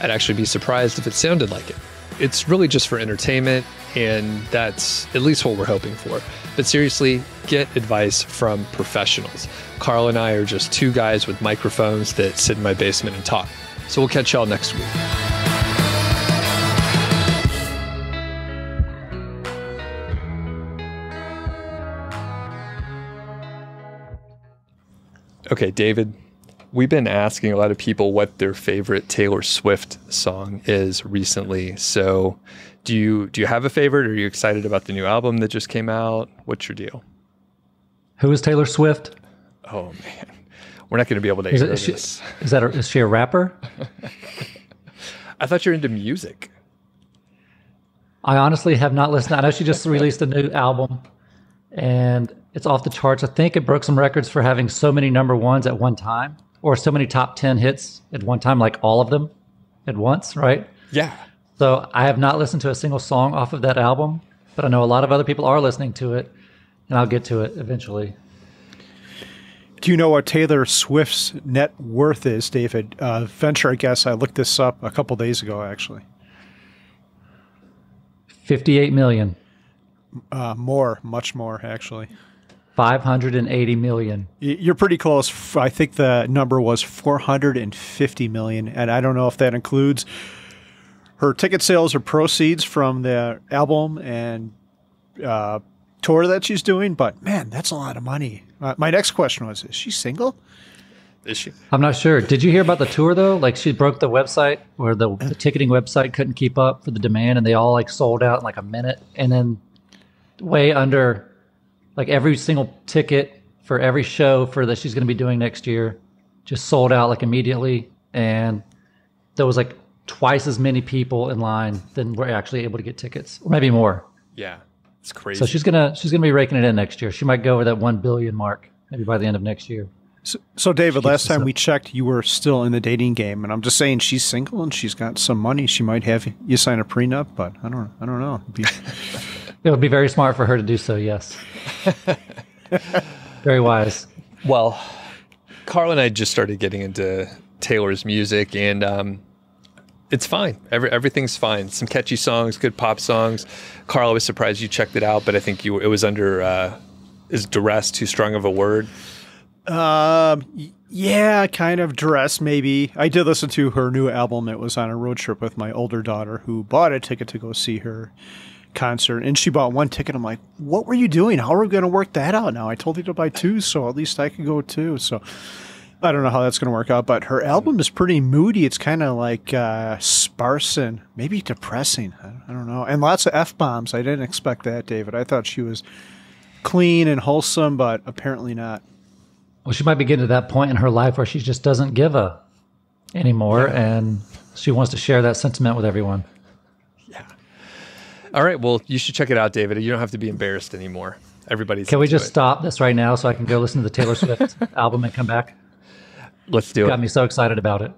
I'd actually be surprised if it sounded like it. It's really just for entertainment, and that's at least what we're hoping for. But seriously, get advice from professionals. Carl and I are just two guys with microphones that sit in my basement and talk. So we'll catch y'all next week. Okay, David, we've been asking a lot of people what their favorite Taylor Swift song is recently. So, do you do you have a favorite? Are you excited about the new album that just came out? What's your deal? Who is Taylor Swift? Oh man, we're not going to be able to. Is, it, is, she, is that a, is she a rapper? I thought you're into music. I honestly have not listened. I know she just released a new album, and it's off the charts. I think it broke some records for having so many number ones at one time, or so many top 10 hits at one time, like all of them at once, right? Yeah. So I have not listened to a single song off of that album, but I know a lot of other people are listening to it, and I'll get to it eventually. Do you know what Taylor Swift's net worth is, David? Uh, venture, I guess. I looked this up a couple days ago, actually. 58 million. Uh, more, much more, actually. 580 million. You're pretty close. I think the number was 450 million. And I don't know if that includes her ticket sales or proceeds from the album and uh, tour that she's doing. But man, that's a lot of money. Uh, my next question was Is she single? Is she? I'm not sure. Did you hear about the tour though? Like she broke the website where the, the ticketing website couldn't keep up for the demand and they all like sold out in like a minute. And then way under like every single ticket for every show for that she's going to be doing next year just sold out like immediately and there was like twice as many people in line than were actually able to get tickets or maybe more yeah it's crazy so she's gonna she's gonna be raking it in next year she might go over that 1 billion mark maybe by the end of next year So, so David, last time we checked, you were still in the dating game, and I'm just saying she's single and she's got some money. She might have you sign a prenup, but I don't, I don't know. Be- it would be very smart for her to do so. Yes, very wise. Well, Carl and I just started getting into Taylor's music, and um, it's fine. Every, everything's fine. Some catchy songs, good pop songs. Carl, I was surprised you checked it out, but I think you it was under uh, is duress too strong of a word? Um, yeah, kind of dress maybe. I did listen to her new album. It was on a road trip with my older daughter who bought a ticket to go see her concert and she bought one ticket. I'm like, what were you doing? How are we going to work that out now? I told you to buy two, so at least I could go too. So I don't know how that's going to work out, but her album is pretty moody. It's kind of like uh, sparse and maybe depressing. I don't know. And lots of F bombs. I didn't expect that, David. I thought she was clean and wholesome, but apparently not. Well, she might be getting to that point in her life where she just doesn't give a anymore, and she wants to share that sentiment with everyone. Yeah. All right. Well, you should check it out, David. You don't have to be embarrassed anymore. Everybody's. Can we just it. stop this right now so I can go listen to the Taylor Swift album and come back? Let's do Got it. Got me so excited about it.